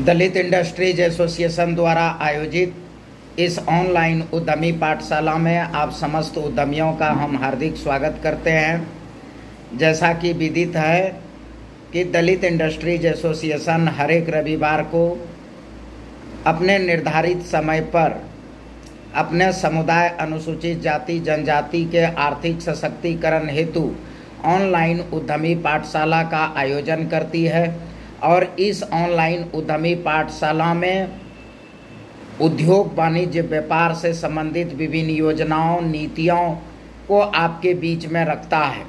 दलित industries association द्वारा आयोजित इस ऑनलाइन उद्यमी पाठशाला में आप समस्त उद्यमियों का हम हार्दिक स्वागत करते हैं। जैसा कि विदित है कि दलित इंडस्ट्रीज़ एसोसिएशन हर एक रविवार को अपने निर्धारित समय पर अपने समुदाय अनुसूचित जाति, जनजाति के आर्थिक सशक्तिकरण हेतु ऑनलाइन उद्यमी पाठशाला का आयोजन करती है। और इस ऑनलाइन उद्यमी पाठशाला में उद्योग वाणिज्य व्यापार से संबंधित विभिन्न योजनाओं, नीतियों को आपके बीच में रखता है।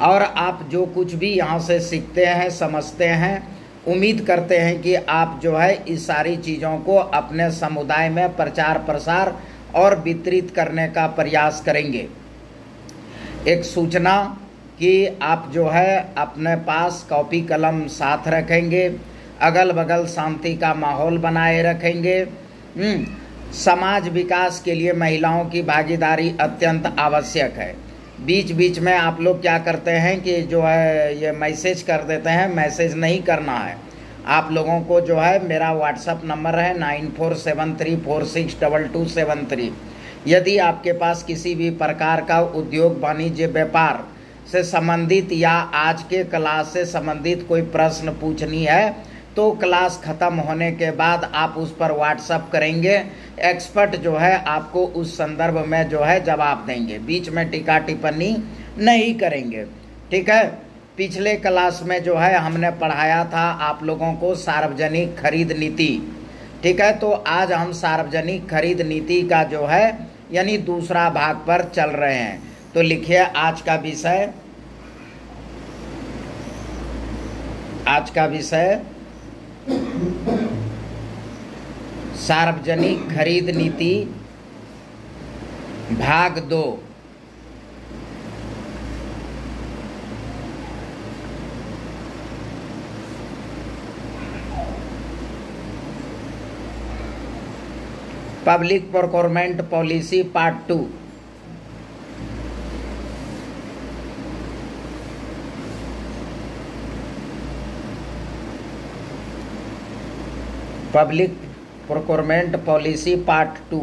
और आप जो कुछ भी यहाँ से सीखते हैं, समझते हैं, उम्मीद करते हैं कि आप जो है इस सारी चीज़ों को अपने समुदाय में प्रचार प्रसार और वितरित करने का प्रयास करेंगे। एक सूचना कि आप जो है अपने पास कॉपी कलम साथ रखेंगे अगल बगल शांति का माहौल बनाए रखेंगे। हम्म, समाज विकास के लिए महिलाओं की भागीदारी अत्यंत आवश्यक है। बीच बीच में आप लोग क्या करते हैं कि जो है ये मैसेज कर देते हैं मैसेज नहीं करना है। आप लोगों को जो है मेरा व्हाट्सअप नंबर है nine four seven three four six double two seven three. यदि आपके पास किसी भी प्रकार का उद्योग वाणिज्य व्यापार से संबंधित या आज के क्लास से संबंधित कोई प्रश्न पूछनी है तो क्लास ख़त्म होने के बाद आप उस पर व्हाट्सअप करेंगे। एक्सपर्ट जो है आपको उस संदर्भ में जो है जवाब देंगे। बीच में टीका टिप्पणी नहीं करेंगे। ठीक है? पिछले क्लास में जो है हमने पढ़ाया था आप लोगों को सार्वजनिक खरीद नीति। ठीक है? तो आज हम सार्वजनिक खरीद नीति का जो है, यानी दूसरा भाग पर चल रहे हैं। तो लिखिए आज का विषय, आज का विषय, सार्वजनिक खरीद नीति, भाग दो। Public procurement policy part two. Public procurement policy part two.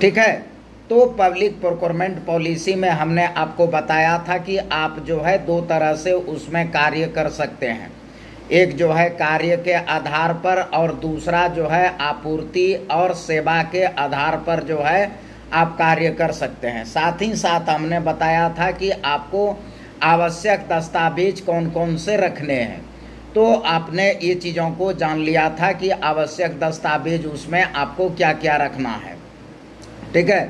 ठीक है? तो पब्लिक प्रोक्योरमेंट पॉलिसी में हमने आपको बताया था कि आप जो है दो तरह से उसमें कार्य कर सकते हैं। एक जो है कार्य के आधार पर और दूसरा जो है आपूर्ति और सेवा के आधार पर जो है आप कार्य कर सकते हैं। साथ ही साथ हमने बताया था कि आपको आवश्यक दस्तावेज़ कौन कौन से रखने हैं। तो आपने ये चीज़ों को जान लिया था कि आवश्यक दस्तावेज़ उसमें आपको क्या क्या रखना है। ठीक है?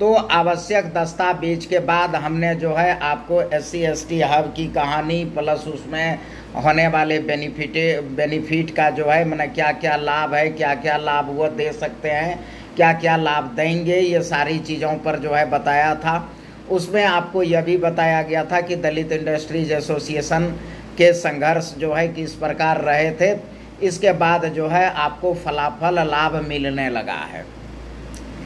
तो आवश्यक दस्तावेज़ के बाद हमने जो है आपको S C S T hub की कहानी प्लस उसमें होने वाले बेनिफिट बेनिफिट का जो है, मैंने क्या क्या लाभ है क्या क्या लाभ वो दे सकते हैं। क्या क्या लाभ देंगे, ये सारी चीज़ों पर जो है बताया था। उसमें आपको यह भी बताया गया था कि दलित इंडस्ट्रीज़ एसोसिएशन के संघर्ष जो है किस प्रकार रहे थे, इसके बाद जो है आपको फलाफल लाभ मिलने लगा है।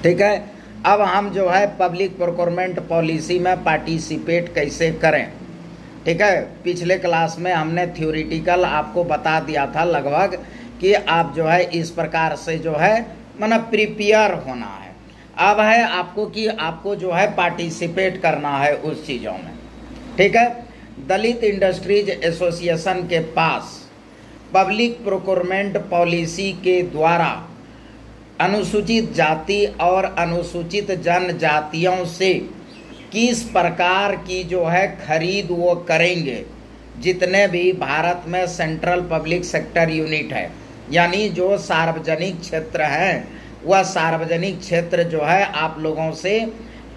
ठीक है? अब हम जो है पब्लिक प्रोक्योरमेंट पॉलिसी में पार्टिसिपेट कैसे करें? ठीक है? पिछले क्लास में हमने थ्योरिटिकल आपको बता दिया था लगभग कि आप जो है इस प्रकार से जो है मतलब प्रिपेयर होना है। अब है आपको कि आपको जो है पार्टिसिपेट करना है उस चीज़ों में। ठीक है? दलित इंडस्ट्रीज़ एसोसिएशन के पास पब्लिक प्रोक्योरमेंट पॉलिसी के द्वारा अनुसूचित जाति और अनुसूचित जनजातियों से किस प्रकार की जो है खरीद वो करेंगे? जितने भी भारत में सेंट्रल पब्लिक सेक्टर यूनिट है। यानी जो सार्वजनिक क्षेत्र हैं, वह सार्वजनिक क्षेत्र जो है, आप लोगों से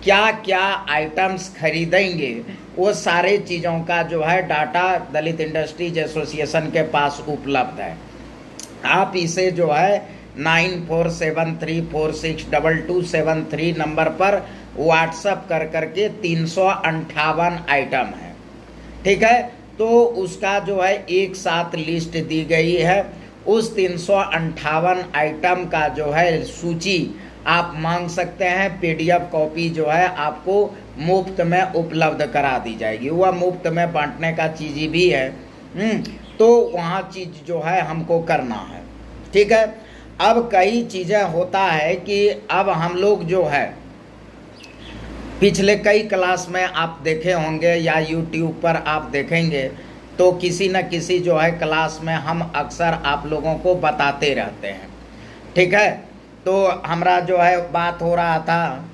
क्या क्या आइटम्स खरीदेंगे, वो सारे चीज़ों का जो है डाटा दलित इंडस्ट्रीज़ एसोसिएशन के पास उपलब्ध है। आप इसे जो है nine four seven three four six double two seven three number पर व्हाट्सअप कर करके तीन सौ अंठावन आइटम है। ठीक है? तो उसका जो है एक साथ लिस्ट दी गई है। उस तीन आइटम का जो है सूची आप मांग सकते हैं पीडीएफ कॉपी जो है आपको मुफ़्त में उपलब्ध करा दी जाएगी। वह मुफ़्त में बांटने का चीज़ भी है। हम्म, तो वहाँ चीज़ जो है हमको करना है। ठीक है? अब कई चीज़ें होता है कि अब हम लोग जो है पिछले कई क्लास में आप देखे होंगे या यूट्यूब पर आप देखेंगे तो किसी न किसी जो है क्लास में हम अक्सर आप लोगों को बताते रहते हैं। ठीक है? तो हमारा जो है बात हो रहा था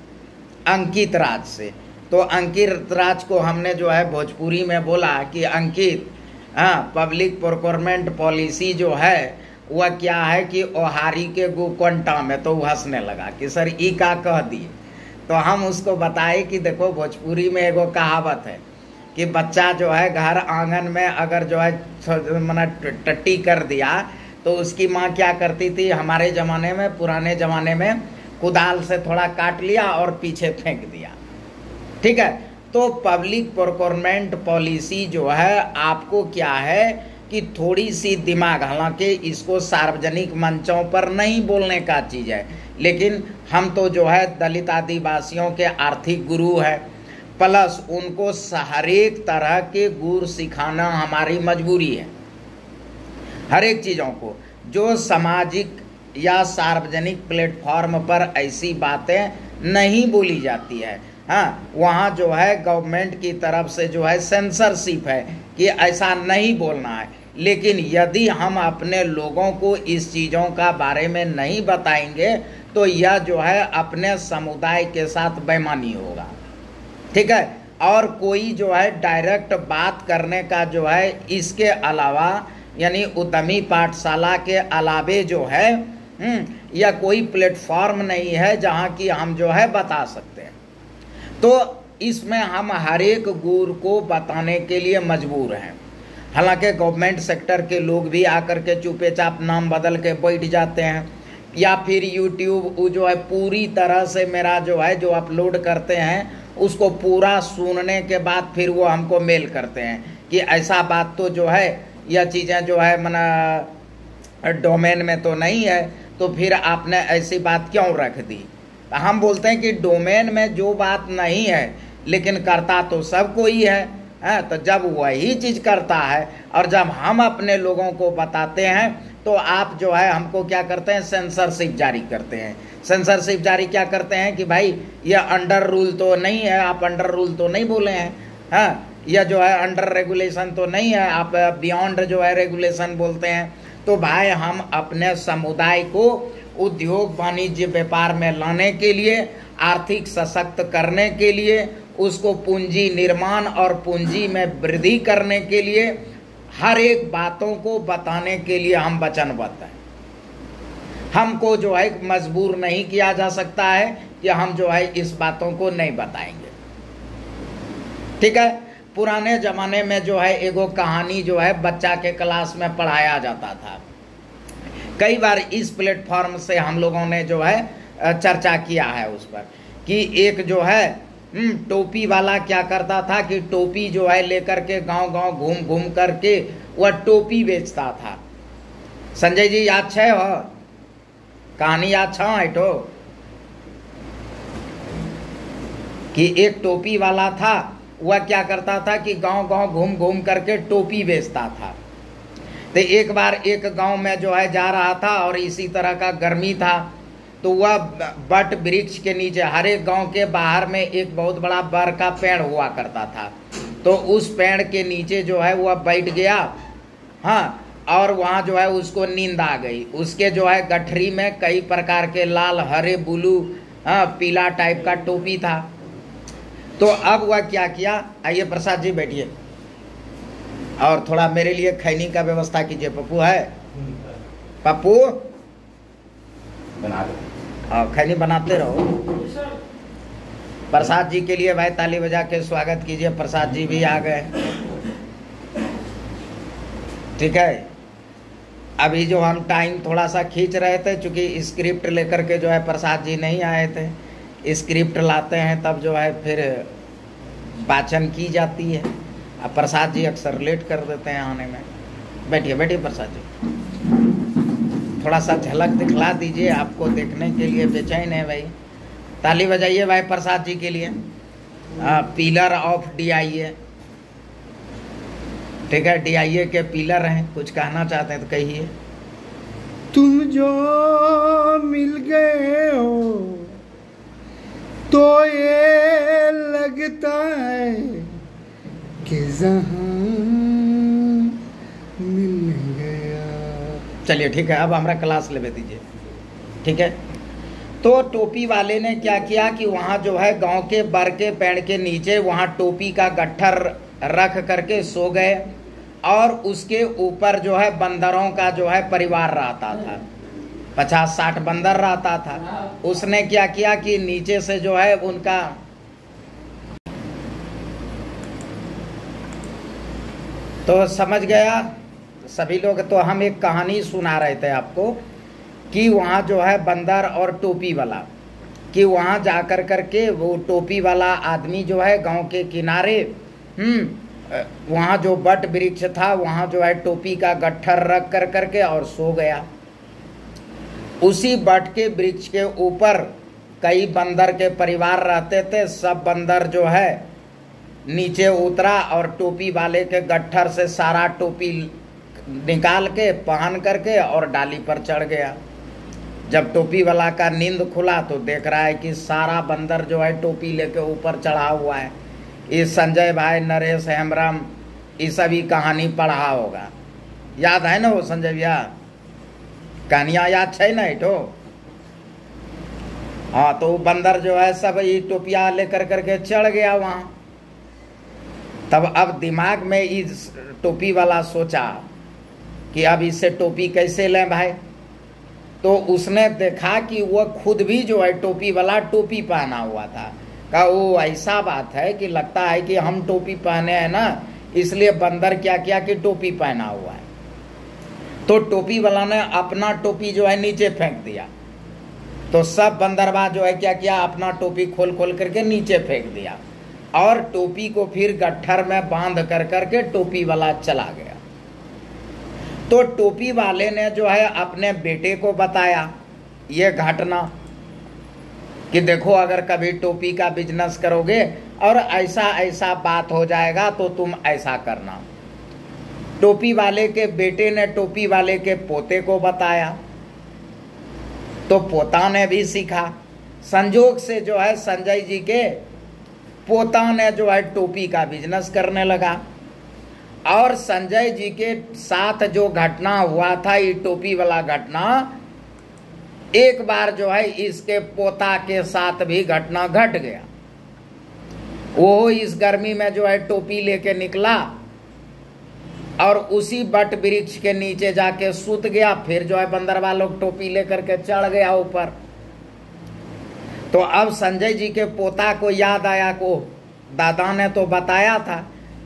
अंकित राज से। तो अंकित राज को हमने जो है भोजपुरी में बोला कि, अंकित हाँ पब्लिक प्रोक्योरमेंट पॉलिसी जो है, वह क्या है कि ओहारी के गुकंटा में? तो हंसने लगा कि, सर, ई का कह दिए? तो हम उसको बताए कि, देखो, भोजपुरी में एगो कहावत है कि बच्चा जो है घर आँगन में अगर जो है मना टट्टी कर दिया तो उसकी माँ क्या करती थी? हमारे ज़माने में, पुराने ज़माने में कुदाल से थोड़ा काट लिया और पीछे फेंक दिया। ठीक है? तो पब्लिक प्रोक्योरमेंट पॉलिसी जो है, आपको क्या है कि थोड़ी सी दिमाग, हालाँकि इसको सार्वजनिक मंचों पर नहीं बोलने का चीज़ है, लेकिन हम तो जो है दलित आदिवासियों के आर्थिक गुरु है। प्लस उनको हर एक तरह के गुर सिखाना हमारी मजबूरी है। हर एक चीज़ों को, जो सामाजिक या सार्वजनिक प्लेटफॉर्म पर ऐसी बातें नहीं बोली जाती है। हाँ वहाँ जो है गवर्नमेंट की तरफ़ से जो है सेंसरशिप है कि ऐसा नहीं बोलना है। लेकिन यदि हम अपने लोगों को इस चीज़ों का बारे में नहीं बताएँगे तो यह जो है अपने समुदाय के साथ बेमानी होगा। ठीक है? और कोई जो है डायरेक्ट बात करने का जो है इसके अलावा यानी उतमी पाठशाला के अलावे जो है हम्म, या कोई प्लेटफॉर्म नहीं है जहाँ की हम जो है बता सकते हैं। तो इसमें हम हर एक गुर को बताने के लिए मजबूर हैं। हालाँकि गवर्नमेंट सेक्टर के लोग भी आकर के चुपे चाप नाम बदल के बैठ जाते हैं या फिर यूट्यूब वो जो है पूरी तरह से मेरा जो है जो अपलोड करते हैं उसको पूरा सुनने के बाद फिर वो हमको मेल करते हैं कि ऐसा बात तो जो है यह चीज़ें जो है, मना, डोमेन में तो नहीं है तो फिर आपने ऐसी बात क्यों रख दी? हम बोलते हैं कि डोमेन में जो बात नहीं है, लेकिन करता तो सब कोई है है तो जब वही चीज़ करता है, और जब हम अपने लोगों को बताते हैं तो आप जो है हमको क्या करते हैं सेंसरशिप जारी करते हैं। सेंसरशिप जारी क्या करते हैं कि भाई, ये अंडर रूल तो नहीं है, आप अंडर रूल तो नहीं बोले हैं। हाँ यह जो है अंडर रेगुलेशन तो नहीं है, आप बियॉन्ड जो है रेगुलेशन बोलते हैं। तो भाई, हम अपने समुदाय को उद्योग वाणिज्य व्यापार में लाने के लिए, आर्थिक सशक्त करने के लिए, उसको पूंजी निर्माण और पूंजी में वृद्धि करने के लिए, हर एक बातों को बताने के लिए हम वचनबद्ध हैं। हमको जो है मजबूर नहीं किया जा सकता है कि हम जो है इस बातों को नहीं बताएँगे। ठीक है? पुराने जमाने में जो है एगो कहानी जो है बच्चा के क्लास में पढ़ाया जाता था। कई बार इस प्लेटफॉर्म से हम लोगों ने जो है चर्चा किया है उस पर कि एक जो है हम्म, टोपी वाला क्या करता था कि टोपी जो है लेकर के गाँव गाँव घूम घूम करके वह टोपी बेचता था। संजय जी याद छे हो कहानी याद छ कि एक टोपी वाला था, वह क्या करता था कि गाँव गाँव घूम घूम करके टोपी बेचता था। तो एक बार एक गाँव में जो है जा रहा था और इसी तरह का गर्मी था तो वह बट वृक्ष के नीचे, हर एक गाँव के बाहर में एक बहुत बड़ा बर का पेड़ हुआ करता था। तो उस पेड़ के नीचे जो है वह बैठ गया। हाँ और वहाँ जो है उसको नींद आ गई। उसके जो है गठरी में कई प्रकार के लाल हरे ब्लू हाँ पीला टाइप का टोपी था। तो अब वह क्या किया? आइए प्रसाद जी बैठिए। और थोड़ा मेरे लिए खैनी का व्यवस्था कीजिए। पप्पू है? पप्पू? बना दो। हाँ, खैनी बनाते रहो। प्रसाद जी के लिए भाई ताली बजा के स्वागत कीजिए। प्रसाद जी भी आ गए। ठीक है? अभी जो हम टाइम थोड़ा सा खींच रहे थे, चूँकि स्क्रिप्ट लेकर के जो है प्रसाद जी नहीं आए थे स्क्रिप्ट लाते हैं, तब जो है फिर वाचन की जाती है। अब प्रसाद जी अक्सर लेट कर देते हैं आने में। बैठिए बैठिए प्रसाद जी। थोड़ा सा झलक दिखला दीजिए आपको देखने के लिए, बेचैन है भाई। ताली बजाइए भाई प्रसाद जी के लिए। Pillar of D I A ठीक है डी आई ए के पिलर हैं कुछ कहना चाहते हैं तो कहिए। तुम जो मिल गए हो तो ये लगता है कि जहाँ मिल गया। चलिए ठीक है अब हमारा क्लास ले दीजिए। ठीक है? तो टोपी वाले ने क्या किया कि वहाँ जो है गाँव के बर के पेड़ के नीचे वहाँ टोपी का गट्ठर रख करके सो गए। और उसके ऊपर जो है बंदरों का जो है परिवार रहता था। पचास साठ बंदर रहता था। उसने क्या किया कि नीचे से जो है उनका तो समझ गया? सभी लोग तो हम एक कहानी सुना रहे थे आपको कि वहाँ जो है बंदर और टोपी वाला, कि वहाँ जाकर करके वो टोपी वाला आदमी जो है गाँव के किनारे हम्म वहाँ जो बट वृक्ष था, वहाँ जो है टोपी का गट्ठर रख कर करके और सो गया। उसी बट के वृक्ष के ऊपर कई बंदर के परिवार रहते थे। सब बंदर जो है, नीचे उतरा और टोपी वाले के गट्ठर से सारा टोपी निकाल के पहन करके और डाली पर चढ़ गया। जब टोपी वाला का नींद खुला तो देख रहा है कि सारा बंदर जो है टोपी लेके ऊपर चढ़ा हुआ है। इस संजय भाई, नरेश, हेमराम, ये सभी कहानी पढ़ा होगा। याद है ना वो संजय भैया? कहानियाँ याद है ना तो हाँ तो बंदर जो है, सब ये टोपिया लेकर करके चढ़ गया वहाँ। तब अब दिमाग में इस टोपी वाला सोचा कि अब इससे टोपी कैसे लें भाई? तो उसने देखा कि वह खुद भी जो है, टोपी वाला टोपी पहना हुआ था। का वो ऐसा बात है कि लगता है कि हम टोपी पहने हैं ना, इसलिए बंदर क्या किया कि टोपी पहना हुआ है। तो टोपी वाला ने अपना टोपी जो है नीचे फेंक दिया। तो सब बंदरबा जो है क्या किया अपना टोपी खोल खोल करके नीचे फेंक दिया। और टोपी को फिर गट्ठर में बाँध कर करके टोपी वाला चला गया। तो टोपी वाले ने जो है अपने बेटे को बताया, ये घटना। कि देखो, अगर कभी टोपी का बिज़नेस करोगे और ऐसा ऐसा बात हो जाएगा तो तुम ऐसा करना। टोपी वाले के बेटे ने टोपी वाले के पोते को बताया तो पोता ने भी सीखा। संजोग से जो है संजय जी के पोता ने जो है टोपी का बिज़नेस करने लगा। और संजय जी के साथ जो घटना हुआ था, ये टोपी वाला घटना एक बार जो है इसके पोता के साथ भी घटना घट गट गया। वो इस गर्मी में जो है टोपी लेके निकला और उसी बट वृक्ष के नीचे जाके सूत गया, फिर जो है बंदरवा लोग टोपी लेकर के चढ़ गया ऊपर। तो अब संजय जी के पोता को याद आया को, दादा ने तो बताया था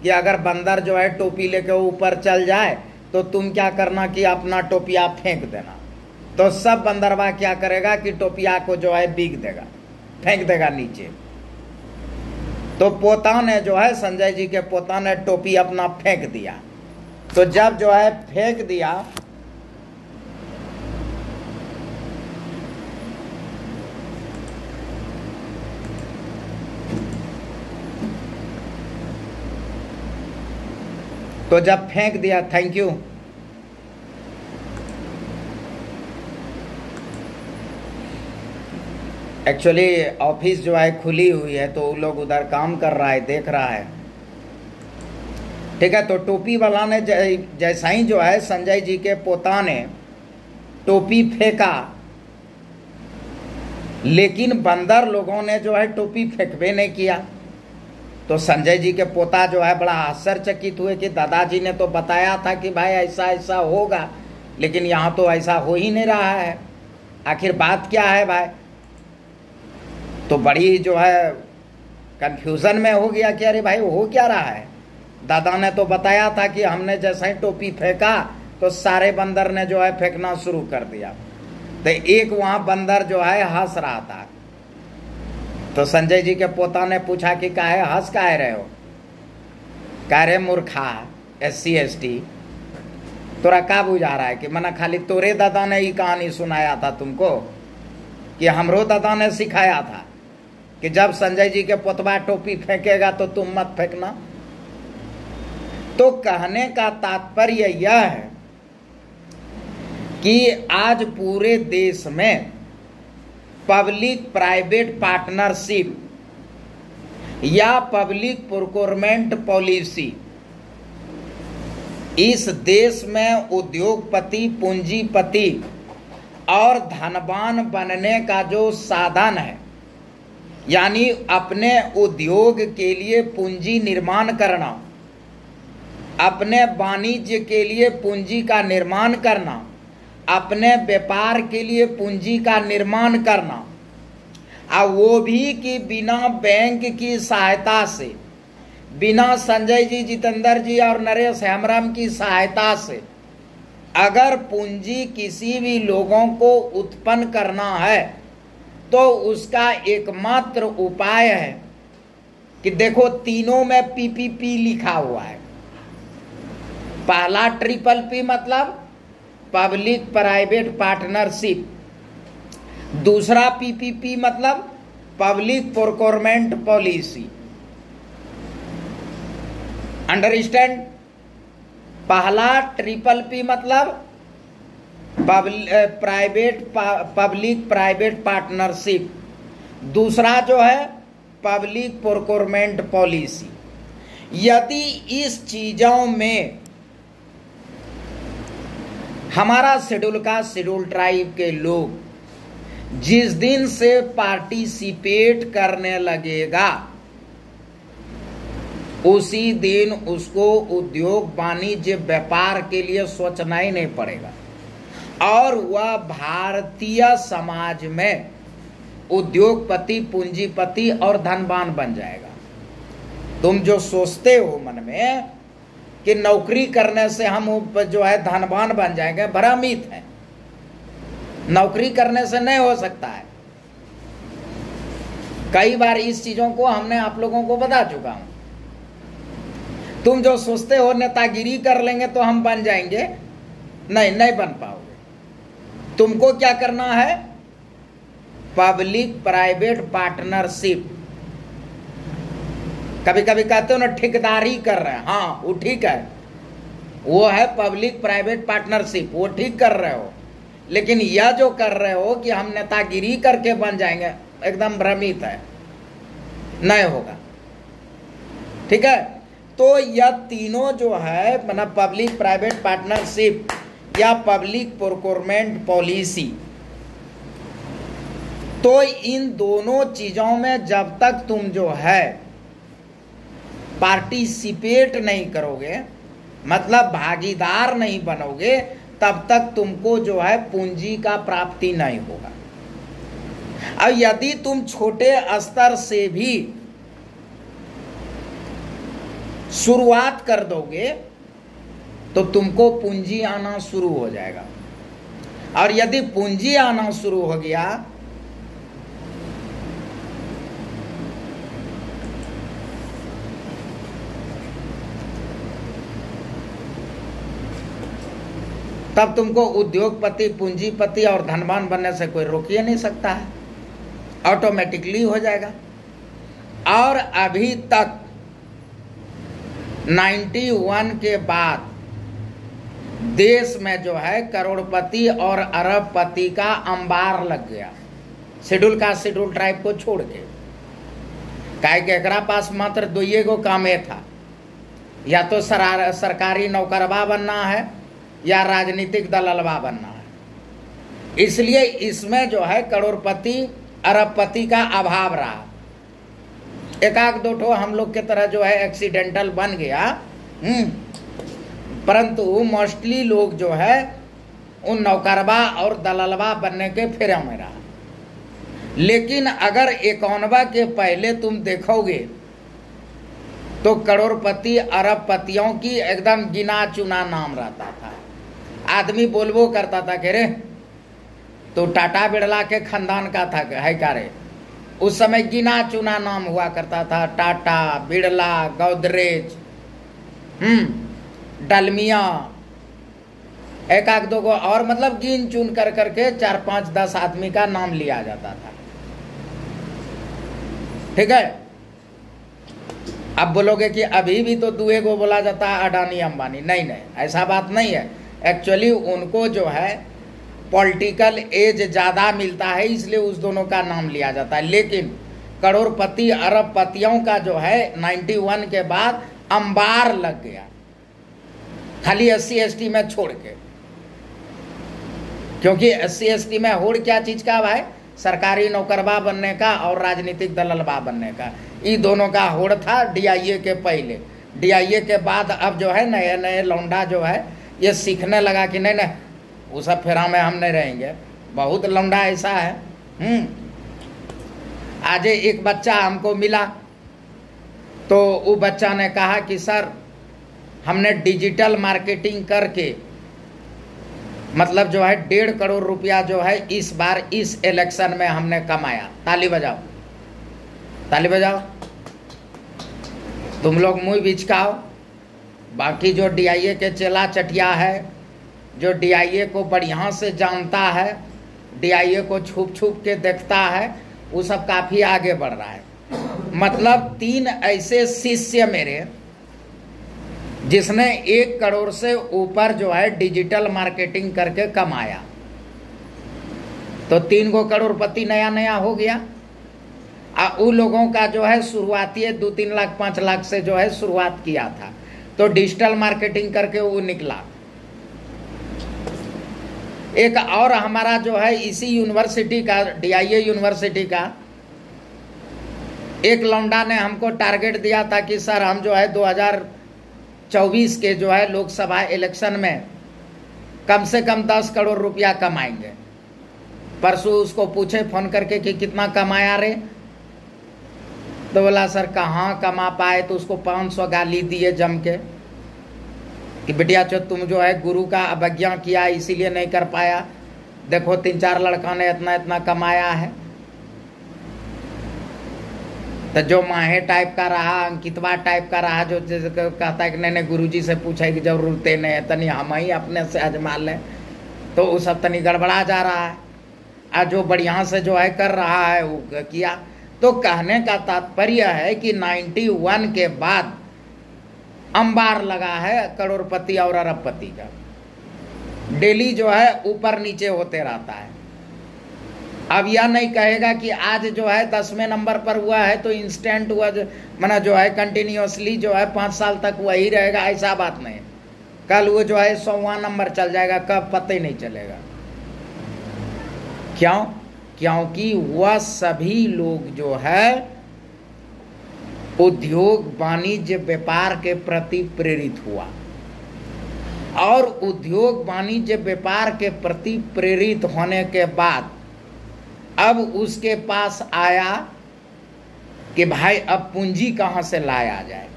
कि अगर बंदर जो है टोपी लेके ऊपर चल जाए तो तुम क्या करना कि अपना टोपिया फेंक देना। तो सब बंदरवा क्या करेगा कि टोपिया को जो है बीग देगा, फेंक देगा नीचे। तो पोता ने जो है, संजय जी के पोता ने टोपी अपना फेंक दिया। तो जब जो है फेंक दिया तो जब फेंक दिया थैंक यू एक्चुअली ऑफ़िस जो है खुली हुई है तो वो लोग उधर काम कर रहा है, देख रहा है। ठीक है तो टोपी वाला ने जैसा ही जो है, संजय जी के पोता ने टोपी फेंका। लेकिन बंदर लोगों ने जो है टोपी फेंकवे नहीं किया। तो संजय जी के पोता जो है, बड़ा आश्चर्यचकित हुए कि दादाजी ने तो बताया था कि भाई ऐसा ऐसा होगा, लेकिन यहाँ तो ऐसा हो ही नहीं रहा है। आखिर बात क्या है भाई? तो बड़ी जो है कंफ्यूजन में हो गया कि अरे भाई, हो क्या रहा है? दादा ने तो बताया था कि हमने जैसा ही टोपी फेंका तो सारे बंदर ने जो है फेंकना शुरू कर दिया। तो एक वहाँ बंदर जो है हंस रहा था। तो संजय जी के पोता ने पूछा कि काहे हंस, काहे रहे हो? कह रहे, मूर्खा एस सी एस टी तोरा का बुझा रहा है? कि मना खाली तोरे दादा ने ही कहानी सुनाया था तुमको, कि हमरो दादा ने सिखाया था। कि जब संजय जी के पोतवा टोपी फेंकेगा तो तुम मत फेंकना। तो कहने का तात्पर्य यह है कि आज पूरे देश में पब्लिक प्राइवेट पार्टनरशिप या पब्लिक प्रोक्योरमेंट पॉलिसी, इस देश में उद्योगपति, पूंजीपति और धनवान बनने का जो साधन है यानी अपने उद्योग के लिए पूंजी निर्माण करना, अपने वाणिज्य के लिए पूंजी का निर्माण करना, अपने व्यापार के लिए पूंजी का निर्माण करना और वो भी कि बिना बैंक की सहायता से, बिना संजय जी, जितेंद्र जी और नरेश हेमरम की सहायता से, अगर पूंजी किसी भी लोगों को उत्पन्न करना है तो उसका एकमात्र उपाय है कि देखो तीनों में पीपीपी लिखा हुआ है। पहला ट्रिपल पी मतलब पब्लिक प्राइवेट पार्टनरशिप। दूसरा पीपीपी मतलब पब्लिक प्रोक्योरमेंट पॉलिसी। अंडरस्टैंड? पहला ट्रिपल पी मतलब प्राइवेट पब्लिक प्राइवेट पार्टनरशिप दूसरा जो है पब्लिक प्रोक्योरमेंट पॉलिसी यदि इस चीज़ों में हमारा शेड्यूल का शेड्यूल ट्राइब के लोग जिस दिन से पार्टिसिपेट करने लगेगा, उसी दिन उसको उद्योग वाणिज्य व्यापार के लिए सोचना ही नहीं पड़ेगा। और वह भारतीय समाज में उद्योगपति, पूंजीपति और धनवान बन जाएगा। तुम जो सोचते हो मन में कि नौकरी करने से हम जो है धनवान बन जाएँगे भ्रमित है। नौकरी करने से नहीं हो सकता है। कई बार इस चीज़ों को हमने आप लोगों को बता चुका हूँ। तुम जो सोचते हो नेतागिरी कर लेंगे तो हम बन जाएँगे। नहीं नहीं बन पाओगे। तुमको क्या करना है? पब्लिक प्राइवेट पार्टनरशिप कभी कभी कहते हो ना, ठेकेदारी कर रहे हैं। हाँ वो ठीक है। वो है पब्लिक प्राइवेट पार्टनरशिप वो ठीक कर रहे हो। लेकिन यह जो कर रहे हो कि हम नेतागिरी करके बन जाएँगे, एकदम भ्रमित है। नहीं होगा। ठीक है? तो यह तीनों जो है मतलब पब्लिक प्राइवेट पार्टनरशिप या पब्लिक प्रोक्योरमेंट पॉलिसी तो इन दोनों चीज़ों में जब तक तुम जो है पार्टिसिपेट नहीं करोगे मतलब भागीदार नहीं बनोगे, तब तक तुमको जो है पूंजी का प्राप्ति नहीं होगा। अब यदि तुम छोटे स्तर से भी शुरुआत कर दोगे तो तुमको पूंजी आना शुरू हो जाएगा। और यदि पूंजी आना शुरू हो गया, तब तुमको उद्योगपति, पूंजीपति और धनवान बनने से कोई रोक ही नहीं सकता है। ऑटोमेटिकली हो जाएगा। और अभी तक 91 के बाद देश में जो है करोड़पति और अरबपति का अंबार लग गया। शेड्यूल का शेड्यूल ट्राइब को छोड़ के। काहे के एकरा पास मात्र दुइये गो कामे था। या तो सरार, सरकारी नौकरवा बनना है या राजनीतिक दललवा बनना है। इसलिए इसमें जो है करोड़पति अरबपति का अभाव रहा। एकाक दो हम लोग के तरह जो है एक्सीडेंटल बन गया। हम्म परंतु मोस्टली लोग जो है, उन नौकरवा और दललवा बनने के फेरे में रहा। लेकिन अगर इक्यानवा के पहले तुम देखोगे तो करोड़पति अरबपतियों की एकदम गिना चुना नाम रहता था। आदमी बोलबो करता था कि रे तो टाटा बिड़ला के खानदान का था है क्या रे? उस समय गिना चुना नाम हुआ करता था, टाटा, बिड़ला, गोदरेज हम्म डलमिया। एक आध दो को और मतलब गिन चुन कर करके चार पाँच दस आदमी का नाम लिया जाता था। ठीक है? अब बोलोगे कि अभी भी तो दुए को बोला जाता है, अडानी, अंबानी। नहीं नहीं, ऐसा बात नहीं है। एक्चुअली उनको जो है पॉलिटिकल एज ज़्यादा मिलता है, इसलिए उस दोनों का नाम लिया जाता है। लेकिन करोड़पति, अरबपतियों का जो है 91 के बाद अंबार लग गया। खाली एस सी में छोड़ के। क्योंकि एस सी में होड़ क्या चीज़ का भाई? सरकारी नौकरबा बनने का और राजनीतिक दललबा बनने का। ये दोनों का होड़ था डीआईए के पहले। डीआईए के बाद अब जो है नए नए लौंडा जो है, ये सीखने लगा कि नहीं नहीं, वो सब फेरा में हम नहीं रहेंगे। बहुत लौंडा ऐसा है। हम्म। आज एक बच्चा हमको मिला। तो वो बच्चा ने कहा कि, सर हमने डिजिटल मार्केटिंग करके मतलब जो है डेढ़ करोड़ रुपया जो है इस बार इस इलेक्शन में हमने कमाया। ताली बजाओ। ताली बजाओ। तुम लोग मुँह बिचकाओ। बाकी जो डीआईए के चेला चटिया है, जो डीआईए को बढ़िया से जानता है डीआईए को छुप छुप के देखता है, वो सब काफ़ी आगे बढ़ रहा है। मतलब तीन ऐसे शिष्य मेरे जिसने एक करोड़ से ऊपर जो है डिजिटल मार्केटिंग करके कमाया। तो तीन गो करोड़पति नया नया हो गया। आ उन लोगों का जो है शुरुआती दो तीन लाख, पाँच लाख से जो है शुरुआत किया था। तो डिजिटल मार्केटिंग करके वो निकला। एक और हमारा जो है इसी यूनिवर्सिटी का डीआईए यूनिवर्सिटी का, एक लौंडा ने हमको टारगेट दिया था कि सर हम जो है 2024 के जो है लोकसभा इलेक्शन में कम से कम 10 करोड़ रुपया कमाएँगे। परसों उसको पूछे, फ़ोन करके कि कितना कमाया रे? तो बोला, सर, कहाँ कमा पाए? तो उसको 500 गाली दिए जम के कि, बिटिया चो तुम जो है गुरु का अवज्ञा किया, इसीलिए नहीं कर पाया। देखो, तीन चार लड़का ने इतना इतना कमाया है। तो जो माहे टाइप का रहा, अंकितवा टाइप का रहा, जो कहता है कि नहीं नहीं गुरु जी से पूछे की ज़रूरत नहीं है, तनी हम ही अपने से अजमा लें। तो वो सब तनी गड़बड़ा जा रहा है। और जो बढ़िया से जो है कर रहा है, वो किया। तो कहने का तात्पर्य है कि 91 के बाद अंबार लगा है करोड़पति और अरबपति का। डेली जो है ऊपर नीचे होते रहता है। अब यह नहीं कहेगा कि आज जो है दसवें नंबर पर हुआ है तो इंस्टेंट हुआ जो, मना जो है कंटिन्यूसली जो है पाँच साल तक वही रहेगा, ऐसा बात नहीं कल वो जो है सौवा नंबर चल जाएगा, कब पता ही नहीं चलेगा। क्यों? क्योंकि वह सभी लोग जो है उद्योग वाणिज्य व्यापार के प्रति प्रेरित हुआ। और उद्योग वाणिज्य व्यापार के प्रति प्रेरित होने के बाद अब उसके पास आया कि भाई अब पूंजी कहाँ से लाया जाए।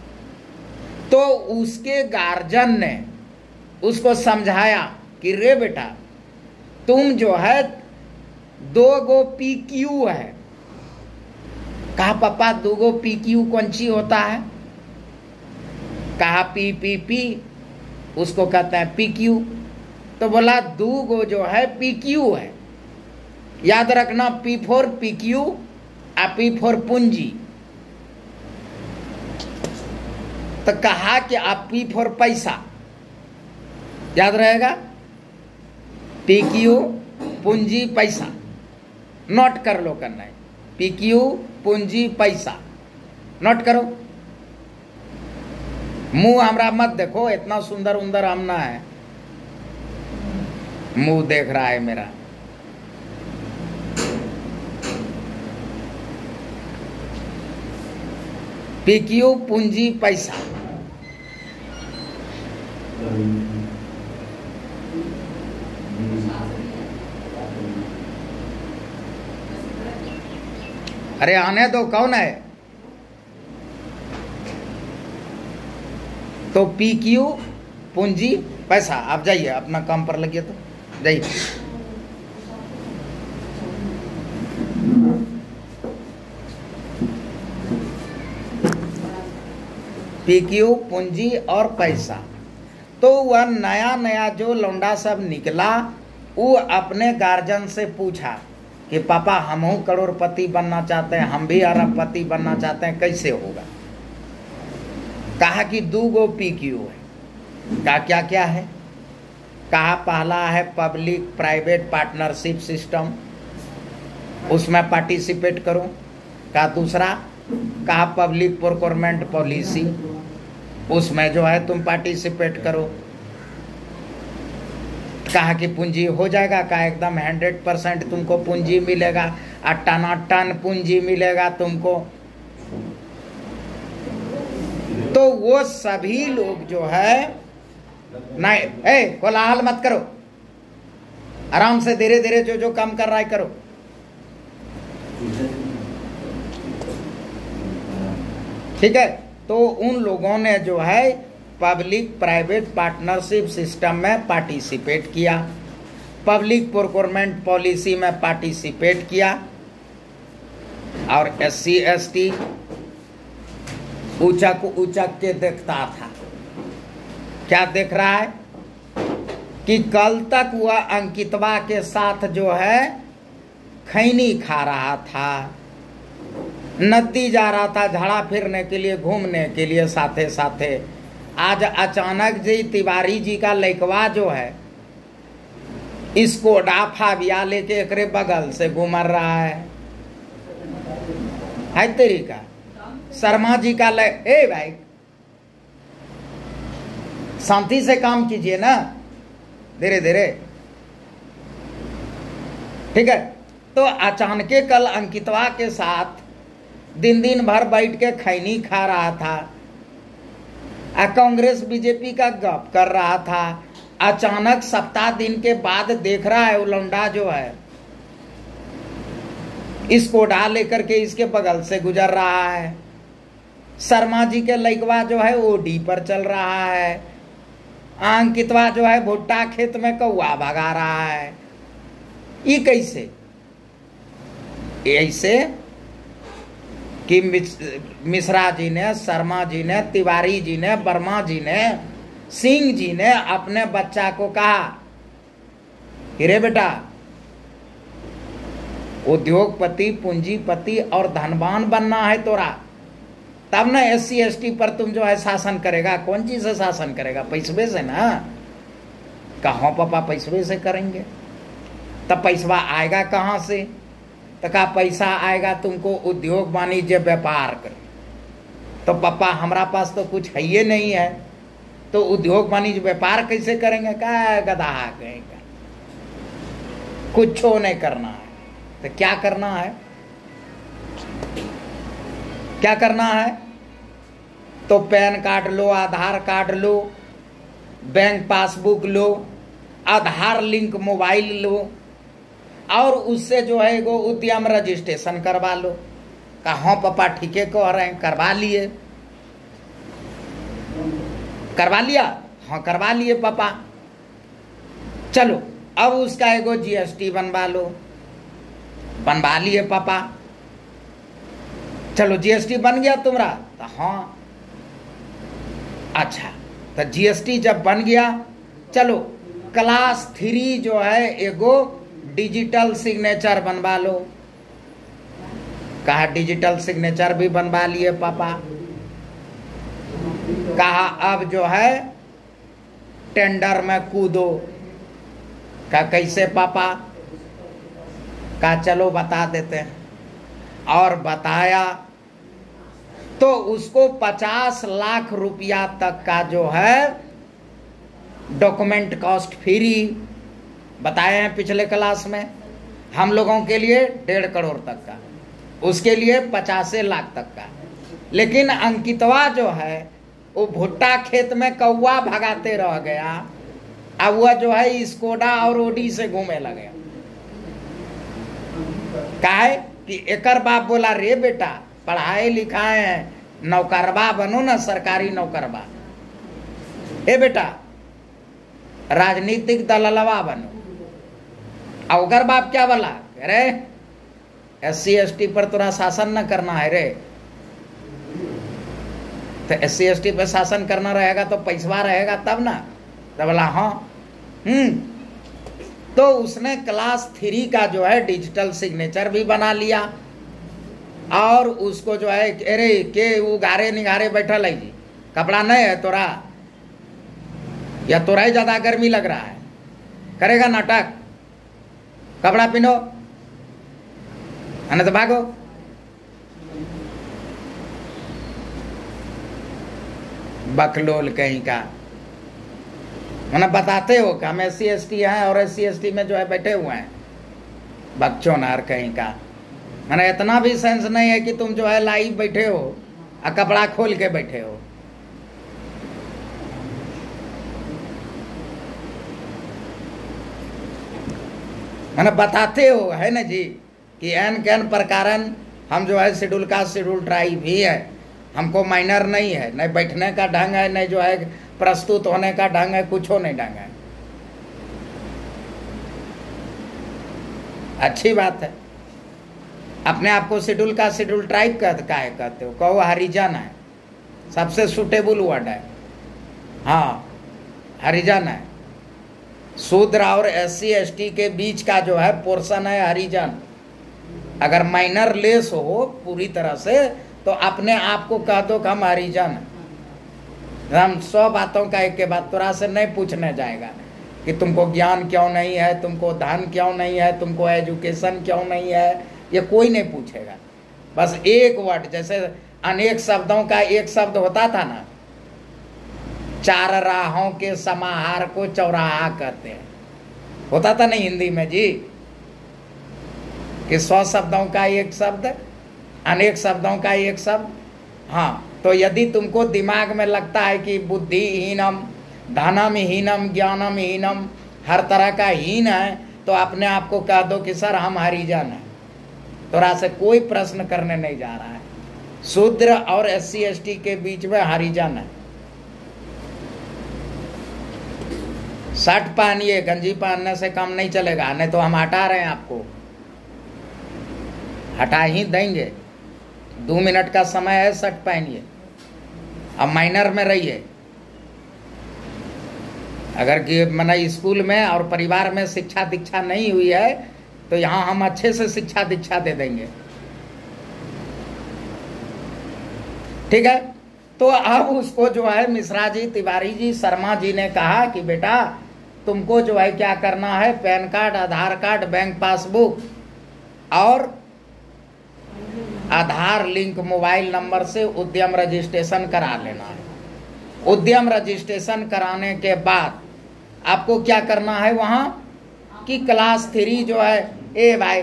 तो उसके गार्जियन ने उसको समझाया कि, रे बेटा, तुम जो है, दो गो पी क्यू है। कहा, पापा, दो गो पी क्यू कौन सी होता है? कहा, पी पी पी। उसको कहते हैं पी क्यू तो बोला, दो गो जो है पी क्यू है। याद रखना पी फोर पी क्यू आ पी फोर पूंजी। तो कहा कि आप पी फोर पैसा। याद रहेगा? पी क्यू पूंजी, पैसा। नोट कर लो करना है। पी क्यू पूंजी, पैसा। नोट करो। मुँह हमरा मत देखो, इतना सुंदर उंदर हम ना है। मुँह देख रहा है मेरा। पीक्यू पूंजी पैसा। अरे आने दो, कौन है? तो पी क्यू पूंजी पैसा। आप जाइए, अपना काम पर लगिए तो। जाइए। पी क्यू पूंजी और पैसा। तो वह नया नया जो लौंडा सब निकला वो अपने गार्जियन से पूछा कि, पापा, हम करोड़पति बनना चाहते हैं, हम भी अरबपति बनना चाहते हैं, कैसे होगा? कहा कि, दो गो पी क्यू है। कहा, क्या क्या है? कहा, पहला है पब्लिक प्राइवेट पार्टनरशिप सिस्टम, उसमें पार्टिसिपेट करो। कहा, दूसरा कहा पब्लिक प्रोक्योरमेंट पॉलिसी उसमें जो है तुम पार्टिसिपेट करो। कहा कि पूंजी हो जाएगा, कहा एकदम हंड्रेड परसेंट तुमको पूंजी मिलेगा और टना टन पूंजी मिलेगा तुमको। तो वो सभी लोग जो है, नहीं, ए, कोलाहल मत करो। आराम से धीरे धीरे जो जो काम कर रहा है करो। ठीक है? तो उन लोगों ने जो है पब्लिक प्राइवेट पार्टनरशिप सिस्टम में पार्टिसिपेट किया। पब्लिक प्रोक्योरमेंट पॉलिसी में पार्टिसिपेट किया। और एस सी एस टी ऊंचक ऊंचक के देखता था। क्या देख रहा है? कि कल तक वह अंकितवा के साथ जो है, खैनी खा रहा था। नदी जा रहा था झाड़ा फिरने के लिए, घूमने के लिए साथे साथे आज अचानक जी तिवारी जी का लैकवा जो है, इसको डाफा बिया लेके एक बगल से घूमर रहा है। है तरीका शर्मा जी का ले, ए भाई, शांति से काम कीजिए ना। धीरे धीरे। ठीक है? तो अचानक कल अंकितवा के साथ दिन दिन भर बैठ के खैनी खा रहा था। आ कांग्रेस बीजेपी का गप कर रहा था। अचानक सप्ताह दिन के बाद देख रहा है उलंडा जो है। इसको डाल लेकर के इसके बगल से गुजर रहा है। शर्मा जी के लैकवा जो है वो डी पर चल रहा है। अंकितवा जो है भुट्टा खेत में कौआ भगा रहा है। ये कैसे? ऐसे कि मिश्रा जी ने, शर्मा जी ने, तिवारी जी ने, वर्मा जी ने, सिंह जी ने अपने बच्चा को कहा, हिरे बेटा, उद्योगपति, पूंजीपति और धनवान बनना है तोरा। तब ना एस सी पर तुम जो है शासन करेगा। कौन चीज़ से शासन करेगा? पैसवे से ना? कहा पापा पैसवे से करेंगे? तब पैसवा आएगा कहाँ से? तो का पैसा आएगा, तुमको उद्योग वाणिज्य व्यापार कर। तो पापा, हमारा पास तो कुछ है ही नहीं है। तो उद्योग वाणिज्य व्यापार कैसे करेंगे? क्या गधा कहेंगे कुछ नहीं करना है। तो क्या करना है? क्या करना है? तो पैन कार्ड लो, आधार कार्ड लो, बैंक पासबुक लो, आधार लिंक मोबाइल लो और उससे जो है वो उद्यम रजिस्ट्रेशन करवा लो। कहा हाँ पापा ठीक है कह रहे हैं, करवा लिए। करवा लिया? हाँ करवा लिए पापा। चलो, अब उसका एगो जीएसटी बनवा लो। बनवा लिए पापा। चलो जीएसटी बन गया तुम्हारा? तो हाँ। अच्छा तो जीएसटी जब बन गया, चलो क्लास थ्री जो है, एगो डिजिटल सिग्नेचर बनवा लो। कहा डिजिटल सिग्नेचर भी बनवा लिए पापा। कहा अब जो है, टेंडर में कूदो। कहा कैसे पापा? कहा चलो बता देते हैं। और बताया तो उसको पचास लाख रुपया तक का जो है डॉक्यूमेंट कॉस्ट फ्री बताए हैं पिछले क्लास में, हम लोगों के लिए डेढ़ करोड़ तक का, उसके लिए पचासे लाख तक का। लेकिन अंकितवा जो है, वो भुट्टा खेत में कौआ भगाते रह गया, अब वह जो है स्कोडा और ओडी से घूमे लगे। काहे कि एकर बाप बोला, रे बेटा पढ़ाए लिखाए हैं, नौकरबा बनो ना, सरकारी नौकरबा। ए बेटा, राजनीतिक दललवा बनो। अवगर बाप क्या बोला? अरे एस सी एस टी पर तोरा शासन न करना है रे। तो एस सी पर शासन करना रहेगा तो पैसवा रहेगा तब ना। तो बोला हाँ। हम्म। तो उसने क्लास थ्री का जो है डिजिटल सिग्नेचर भी बना लिया। और उसको जो है अरे के वो गारे निगारे बैठा है जी कपड़ा नहीं है तोरा? या तोरा ही ज़्यादा गर्मी लग रहा है? करेगा नाटक? कपड़ा पिनो है तो भागो। बकलोल कहीं का। मैंने बताते हो कि हम एस सी हैं और एस सी एस टी में जो है बैठे हुए हैं। बच्चों नार कहीं का। मैंने इतना भी सेंस नहीं है कि तुम जो है लाइव बैठे हो और कपड़ा खोल के बैठे हो। मैंने बताते हो, है ना जी, कि एन कैन प्रकारन हम जो है शेड्यूल कास्ट शेड्यूल ट्राइब भी है। हमको माइनर नहीं है नहीं बैठने का ढंग है नहीं जो है प्रस्तुत होने का ढंग है, कुछ हो नहीं ढंग है। अच्छी बात है। अपने आप को शेड्यूल का शेड्यूल ट्राइब का है कहते हो, कहो हरिजन है। सबसे सुटेबल वर्ड है। हाँ हरिजन है। शूद्र और एस सी के बीच का जो है पोर्शन है हरिजन। अगर माइनर लेस हो पूरी तरह से तो अपने आप को कह दो कि हम हरिजन हम सौ बातों का एक के बाद तोरा से नहीं पूछने जाएगा कि तुमको ज्ञान क्यों नहीं है, तुमको धन क्यों नहीं है, तुमको एजुकेशन क्यों नहीं है, ये कोई नहीं पूछेगा। बस एक वर्ड जैसे अनेक शब्दों का एक शब्द होता था ना चार राहों के समाहार को चौराहा कहते हैं। होता था नहीं हिंदी में जी? कि सौ शब्दों का एक शब्द, अनेक शब्दों का एक शब्द। हाँ तो यदि तुमको दिमाग में लगता है कि बुद्धिहीनम धनम हीनम ज्ञानम हीनम हर तरह का हीन है तो अपने आप को कह दो कि, सर, हम हरिजन हैं। तो से कोई प्रश्न करने नहीं जा रहा है। शूद्र और एस सी के बीच में हरिजन है। शर्ट पहनिए, गंजी पहनने से काम नहीं चलेगा, नहीं तो हम हटा रहे हैं आपको। हटा ही देंगे। दो मिनट का समय है, शर्ट पहनिए। अब माइनर में रहिए। अगर कि मना स्कूल में और परिवार में शिक्षा दीक्षा नहीं हुई है तो यहाँ हम अच्छे से शिक्षा दीक्षा दे देंगे। ठीक है? तो अब उसको जो है मिश्रा जी, तिवारी जी, शर्मा जी ने कहा कि बेटा तुमको जो है क्या करना है? PAN card, Aadhaar card, bank passbook और आधार लिंक, मोबाइल नंबर से उद्यम रजिस्ट्रेशन करा लेना है। उद्यम रजिस्ट्रेशन कराने के बाद आपको क्या करना है वहाँ? कि क्लास थ्री जो है, ए भाई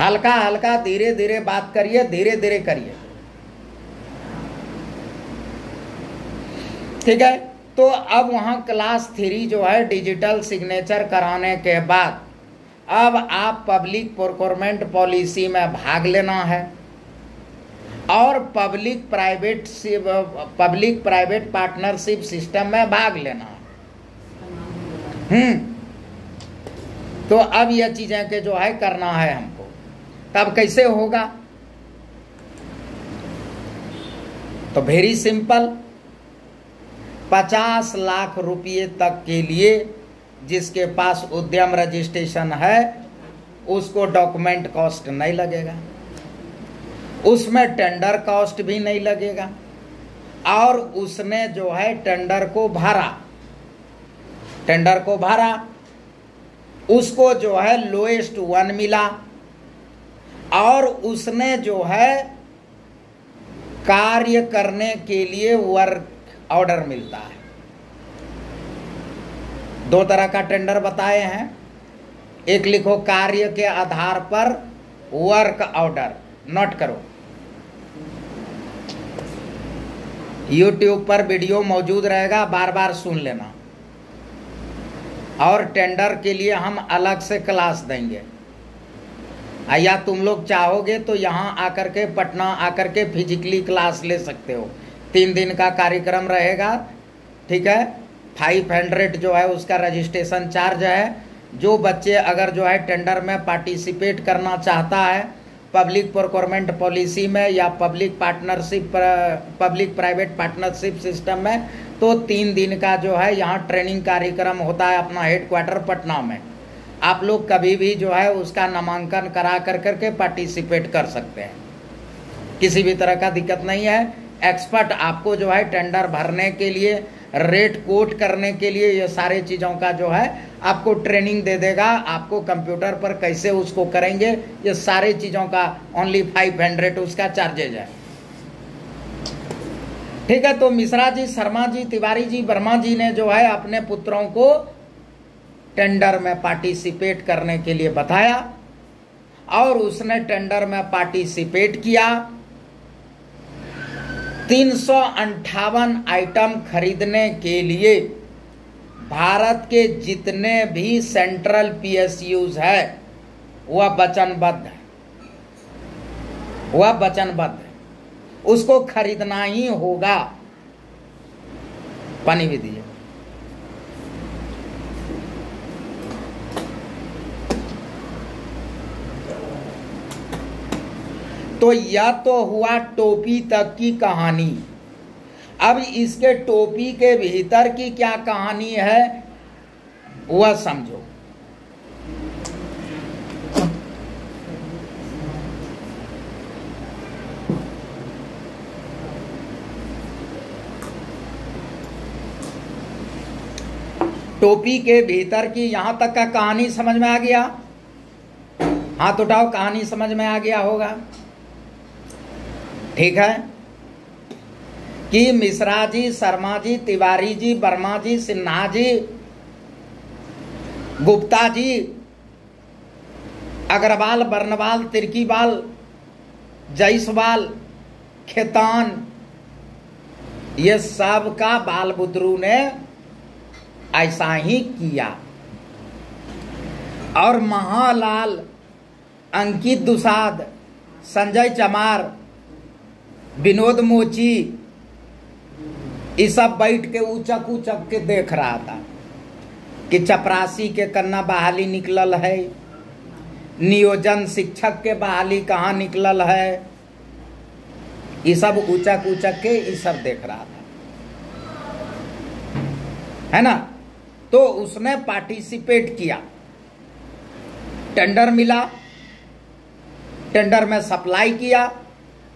हल्का हल्का धीरे धीरे बात करिए धीरे धीरे करिए। ठीक है? तो अब वहाँ क्लास थ्री जो है डिजिटल सिग्नेचर कराने के बाद, अब आप पब्लिक प्रोक्योरमेंट पॉलिसी में भाग लेना है। और public private public private partnership system में भाग लेना है। हम्म। तो अब यह चीज़ें के जो है, करना है हमको। तब कैसे होगा? तो वेरी सिंपल पचास लाख रुपये तक के लिए जिसके पास उद्यम रजिस्ट्रेशन है, उसको डॉक्यूमेंट कॉस्ट नहीं लगेगा। उसमें टेंडर कॉस्ट भी नहीं लगेगा। और उसने जो है टेंडर को भरा। टेंडर को भरा। उसको जो है लोएस्ट वन मिला। और उसने जो है कार्य करने के लिए वर्क ऑर्डर मिलता है। दो तरह का टेंडर बताए हैं। एक लिखो कार्य के आधार पर वर्क ऑर्डर नोट करो। यूट्यूब पर वीडियो मौजूद रहेगा बार बार सुन लेना। और टेंडर के लिए हम अलग से क्लास देंगे। या तुम लोग चाहोगे तो यहाँ आकर के, पटना आकर के फिजिकली क्लास ले सकते हो। तीन दिन का कार्यक्रम रहेगा, ठीक है? फाइव हंड्रेड जो है उसका रजिस्ट्रेशन चार्ज है। जो बच्चे अगर जो है टेंडर में पार्टिसिपेट करना चाहता है पब्लिक प्रोक्योरमेंट पॉलिसी में या public partnership public private partnership system में तो तीन दिन का जो है यहाँ ट्रेनिंग कार्यक्रम होता है अपना हेडक्वार्टर पटना में। आप लोग कभी भी जो है उसका नामांकन करा कर करके पार्टिसिपेट कर सकते हैं। किसी भी तरह का दिक्कत नहीं है। एक्सपर्ट आपको जो है टेंडर भरने के लिए रेट कोट करने के लिए ये सारे चीज़ों का जो है आपको ट्रेनिंग दे देगा। आपको कंप्यूटर पर कैसे उसको करेंगे, ये सारे चीज़ों का ओनली फाइव हंड्रेड उसका चार्जेज है। ठीक है तो मिश्रा जी, शर्मा जी, तिवारी जी, वर्मा जी ने जो है अपने पुत्रों को टेंडर में पार्टिसिपेट करने के लिए बताया और उसने टेंडर में पार्टिसिपेट किया। तीन आइटम खरीदने के लिए भारत के जितने भी सेंट्रल पीएसयूज है, वह वचनबद्ध है। वह वचनबद्ध है। उसको खरीदना ही होगा। पनी भी तो यह तो हुआ टोपी तक की कहानी। अब इसके टोपी के भीतर की क्या कहानी है, वह समझो। टोपी के भीतर की यहाँ तक का कहानी समझ में आ गया? हाथ उठाओ, कहानी समझ में आ गया होगा। ठीक है? कि मिश्रा जी, शर्मा जी, तिवारी जी, वर्मा जी, सिन्हा जी, गुप्ता जी, अग्रवाल, बर्नवाल, तिरकीवाल, जयसवाल, खेतान, ये सब का बाल बुद्रू ने ऐसा ही किया। और महालाल, अंकित दुसाद संजय चमार विनोद मोची सब बैठ के उचक उचक के देख रहा था कि चपरासी के कन्ना बहाली निकलल है, नियोजन शिक्षक के बहाली कहाँ निकलल है, ये सब उचक उचक के ये सब देख रहा था। है ना? तो उसने पार्टिसिपेट किया। टेंडर मिला। टेंडर में सप्लाई किया।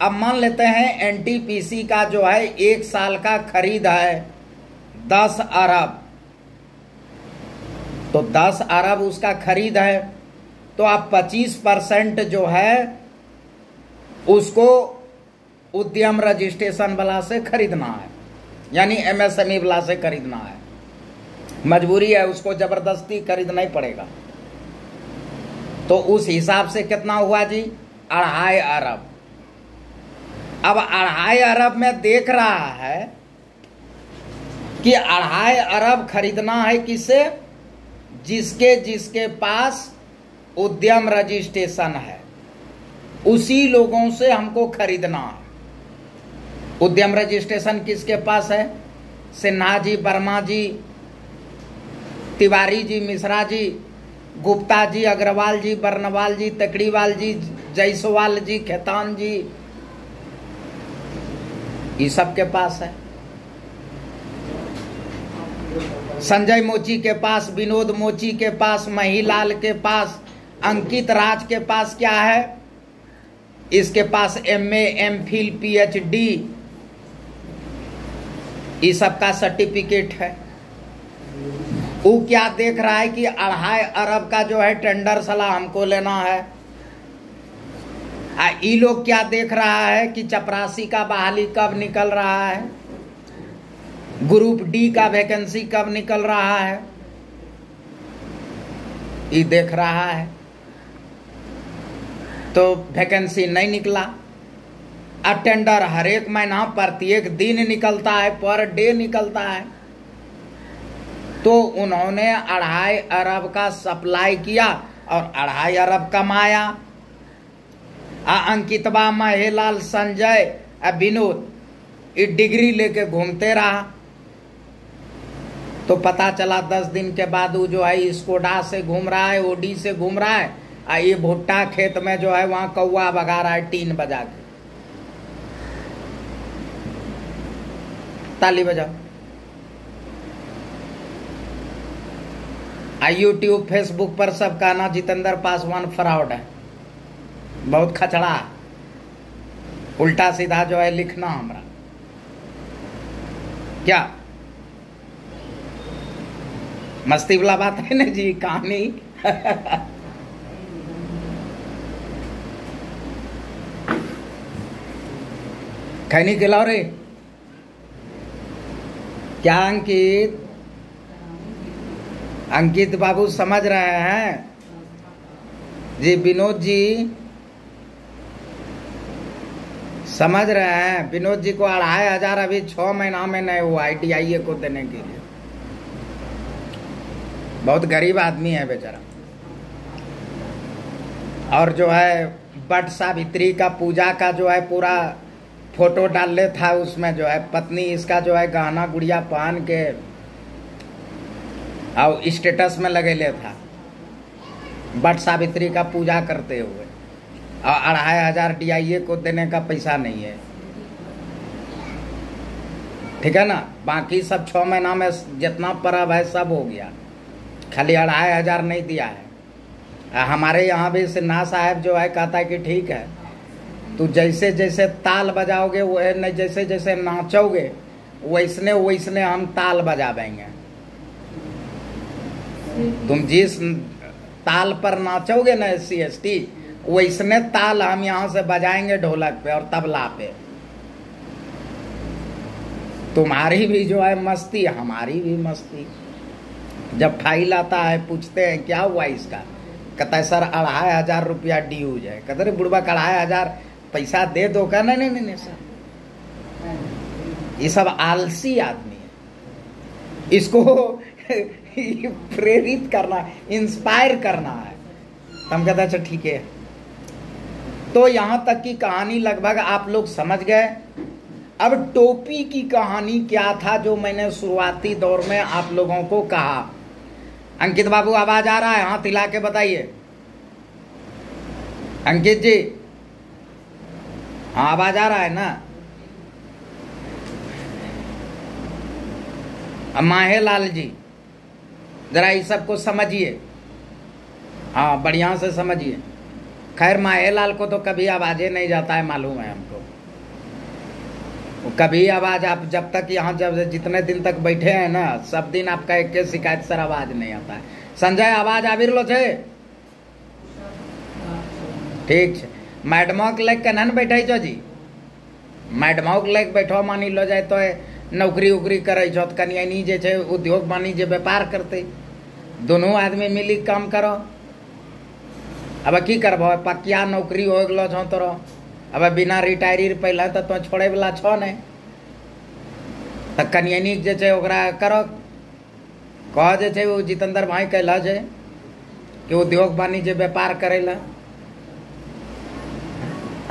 अब मान लेते हैं एनटीपीसी का जो है, एक साल का खरीद है, दस अरब। तो दस अरब उसका खरीद है तो आप पच्चीस परसेंट जो है, उसको उद्यम रजिस्ट्रेशन वाला से खरीदना है। यानी एमएसएमई वाला से खरीदना है। मजबूरी है, उसको ज़बरदस्ती खरीदना ही पड़ेगा। तो उस हिसाब से कितना हुआ जी? अढ़ाई अरब। अब अढ़ाई अरब में देख रहा है कि अढ़ाई अरब खरीदना है किसे? जिसके जिसके पास उद्यम रजिस्ट्रेशन है। उसी लोगों से हमको खरीदना है। उद्यम रजिस्ट्रेशन किसके पास है? सिन्हा जी, वर्मा जी, तिवारी जी, मिश्रा जी, गुप्ता जी, अग्रवाल जी, बर्नवाल जी, तकड़ीवाल जी, जयसवाल जी, खेतान जी ये सब के पास है। संजय मोची के पास, विनोद मोची के पास, महिलाल के पास, अंकित राज के पास क्या है? इसके पास M A M Phil P H D ये सब का सर्टिफिकेट है। वो क्या देख रहा है कि अढ़ाई अरब का जो है टेंडर सलाह हमको लेना है? ये लोग क्या देख रहा है कि चपरासी का बहाली कब निकल रहा है? ग्रुप डी का वैकेंसी कब निकल रहा है? ये देख रहा है। तो वैकेंसी नहीं निकला। अटेंडर हर एक महीना प्रत्येक दिन निकलता है, पर डे निकलता है। तो उन्होंने अढ़ाई अरब का सप्लाई किया और अढ़ाई अरब कमाया। आ अंकितवा महेलाल संजय। आ विनोद, ये डिग्री लेके घूमते रहा। तो पता चला दस दिन के बाद वो जो है स्कोडा से घूम रहा है, ओडी से घूम रहा है। आ ये भुट्टा खेत में जो है वहाँ कौआ बगा रहा है टीन बजा के। ताली बजाओ। यूट्यूब फेसबुक पर सब कहना जितेंद्र पासवान फ्रॉड है। बहुत खचड़ा। उल्टा सीधा जो है लिखना हमारा। क्या? मस्ती वाला बात है ना जी, कहानी? खैनी खिलाओ रे क्या अंकित? अंकित बाबू समझ रहे हैं। जी, विनोद जी। समझ रहे हैं? विनोद जी को अढ़ाई हज़ार अभी छह महीना में नहीं हुआ आई टी को देने के लिए। बहुत गरीब आदमी है बेचारा। और जो है, बट सावित्री का पूजा का जो है पूरा फ़ोटो डाल ले था उसमें जो है, पत्नी इसका जो है गहना गुड़िया पहन के और स्टेटस में लगे ले था बट सावित्री का पूजा करते हुए। और अढ़ाई हज़ार डी को देने का पैसा नहीं है। ठीक है ना? बाकी सब छः महीना में जितना परब है सब हो गया। खाली अढ़ाई हज़ार नहीं दिया है। हमारे यहाँ भी सिन्हा साहब जो है, कहता है कि ठीक है तो जैसे जैसे ताल बजाओगे वह नहीं जैसे जैसे नाचोगे, वैसने वैसने हम ताल बजावेंगे तुम जिस ताल पर नाचोगे ना, एस सी एस टी वैसने ताल हम यहाँ से बजाएँगे ढोलक पे और तबला पे। तुम्हारी भी जो है मस्ती, हमारी भी मस्ती। जब फ़ाइल आता है, पूछते हैं, क्या हुआ इसका? कहता है, सर, अढ़ाई हज़ार रुपया ड्यूज है। कहते बुढ़वा का अढ़ाई हज़ार पैसा दे दो का नहीं नहीं नहीं सर। ये सब आलसी आदमी है। इसको प्रेरित करना, इंस्पायर करना है। हम कहते अच्छा ठीक है। तो यहाँ तक की कहानी लगभग आप लोग समझ गए। अब टोपी की कहानी क्या था जो मैंने शुरुआती दौर में आप लोगों को कहा। अंकित बाबू, आवाज़ आ रहा है? हाथ हिला के बताइए। अंकित जी। हाँ आवाज़ आ रहा है ना? माहे लाल जी, जरा इस सबको समझिए। हाँ बढ़िया से समझिए। खैर माहे लाल को तो कभी आवाजे नहीं जाता है, मालूम है हमको। कभी आवाज़ आप जब तक यहाँ जब जितने दिन तक बैठे हैं ना, सब दिन आपका एक के शिकायत सर आवाज़ नहीं आता है। संजय, आवाज़ आबि रो छे। ठीक है मैडमो के लेके न बैठे छो जी? मैडमो के लेके बैठो मानी लो जाए तो नौकरी उकरी करे छो तो कनियानी जे छे, उद्योग वाणिज्य व्यापार करते। दोनों आदमी मिली काम करो। अब की करबो? पक्या नौकरी हो गलो छो तोरो। अब बिना रिटायरी पहले तो तो छोड़े वाला छो नहीं तो कनियानी जे छे ओकरा करो। जितेंद्र भाई कहला कि उद्योग वाणिज्य व्यापार करेला।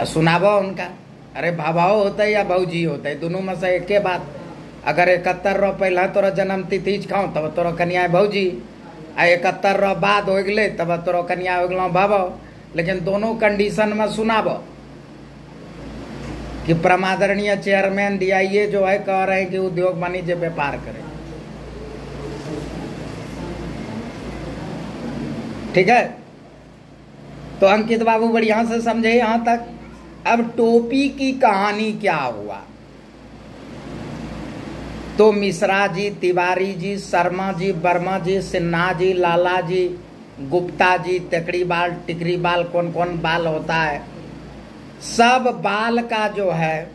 सुनाबो उनका अरे भाभाओ होता या भौजी होते, दोनों में से एक बात। अगर इकहत्तर रो पहला तोरा जन्म तिथि तब तोरा कन्या भौजी आ इकहत्तर रो बाद हो गए तब तोरा कन्या हो गलो भाभो लेकिन दोनों कंडीशन में सुनाब। कि प्रमादरणीय चेयरमैन डीआईए जो है, कह रहे हैं कि उद्योग वाणिज्य व्यापार करें। ठीक है? तो अंकित बाबू बढ़िया से समझे यहाँ तक। अब टोपी की कहानी क्या हुआ? तो मिश्रा जी, तिवारी जी, शर्मा जी, वर्मा जी, सिन्हा जी, लाला जी, गुप्ता जी तकड़ी बाल, टिकरी बाल कौन कौन बाल होता है? सब बाल का जो है,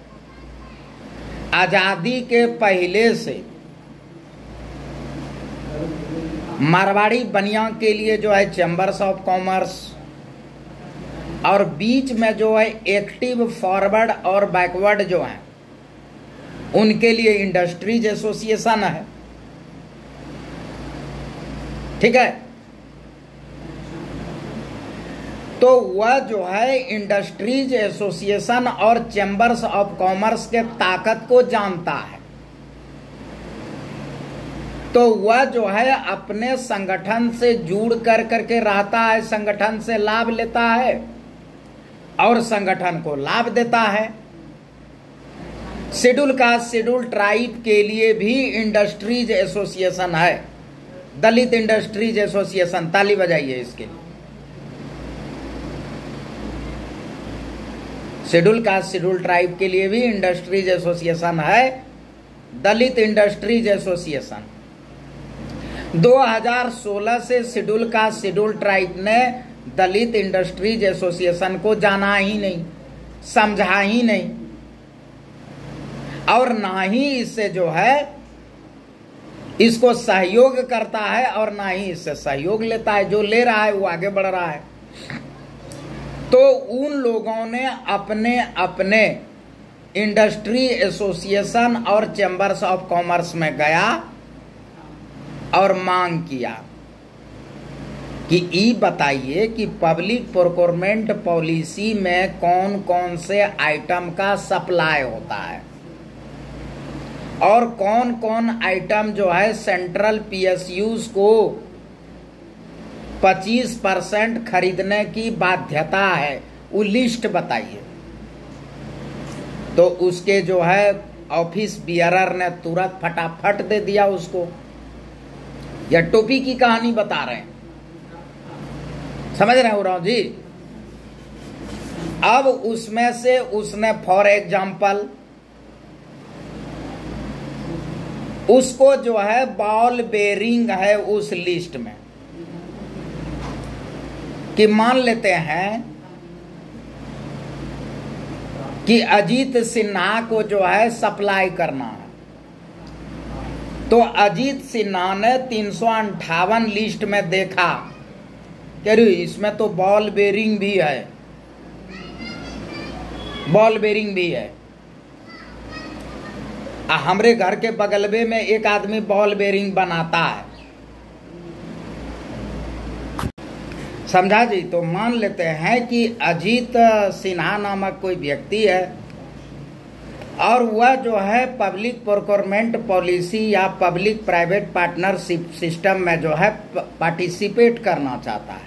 आज़ादी के पहले से मारवाड़ी बनिया के लिए जो है चैम्बर्स ऑफ़ कॉमर्स और बीच में जो है एक्टिव फॉरवर्ड और बैकवर्ड जो है उनके लिए इंडस्ट्रीज़ एसोसिएशन है। ठीक है? तो वह जो है इंडस्ट्रीज़ एसोसिएशन और चैम्बर्स ऑफ़ कॉमर्स के ताकत को जानता है। तो वह जो है अपने संगठन से जुड़ कर करके रहता है, संगठन से लाभ लेता है और संगठन को लाभ देता है। शेड्यूल का शेड्यूल ट्राइब के लिए भी इंडस्ट्रीज़ एसोसिएशन है। दलित इंडस्ट्रीज़ एसोसिएशन, ताली बजाइए इसके। लिए शेड्यूल कास्ट शेड्यूल ट्राइब के लिए भी इंडस्ट्रीज़ एसोसिएशन है। दलित इंडस्ट्रीज़ एसोसिएशन। 2016 से शेड्यूल कास्ट शेड्यूल ट्राइब ने दलित इंडस्ट्रीज़ एसोसिएशन को जाना ही नहीं, समझा ही नहीं। और ना ही इससे जो है, इसको सहयोग करता है और ना ही इससे सहयोग लेता है। जो ले रहा है, वो आगे बढ़ रहा है। तो उन लोगों ने अपने अपने इंडस्ट्री एसोसिएशन और चैम्बर्स ऑफ़ कॉमर्स में गया और मांग किया कि ई बताइए कि पब्लिक प्रोक्योरमेंट पॉलिसी में कौन कौन से आइटम का सप्लाई होता है। और कौन कौन आइटम जो है सेंट्रल पीएसयूज को 25 परसेंट खरीदने की बाध्यता है, वो लिस्ट बताइए। तो उसके जो है ऑफ़िस बियरर ने तुरंत फटाफट दे दिया उसको। या टोपी की कहानी बता रहे हैं। समझ रहे हो राव जी? अब उसमें से उसने फॉर एग्ज़ाम्पल उसको जो है बॉल बेरिंग है उस लिस्ट में। कि मान लेते हैं कि अजीत सिन्हा को जो है सप्लाई करना है। तो अजीत सिन्हा ने तीन सौ अंठावन लिस्ट में देखा कि इसमें तो बॉल बेरिंग भी है। बॉल बेरिंग भी है। हमरे घर के बगलबे में एक आदमी बॉल बेरिंग बनाता है। समझा जी? तो मान लेते हैं कि अजीत सिन्हा नामक कोई व्यक्ति है और वह जो है पब्लिक प्रोक्योरमेंट पॉलिसी या पब्लिक प्राइवेट पार्टनरशिप सिस्टम में जो है पार्टिसिपेट करना चाहता है।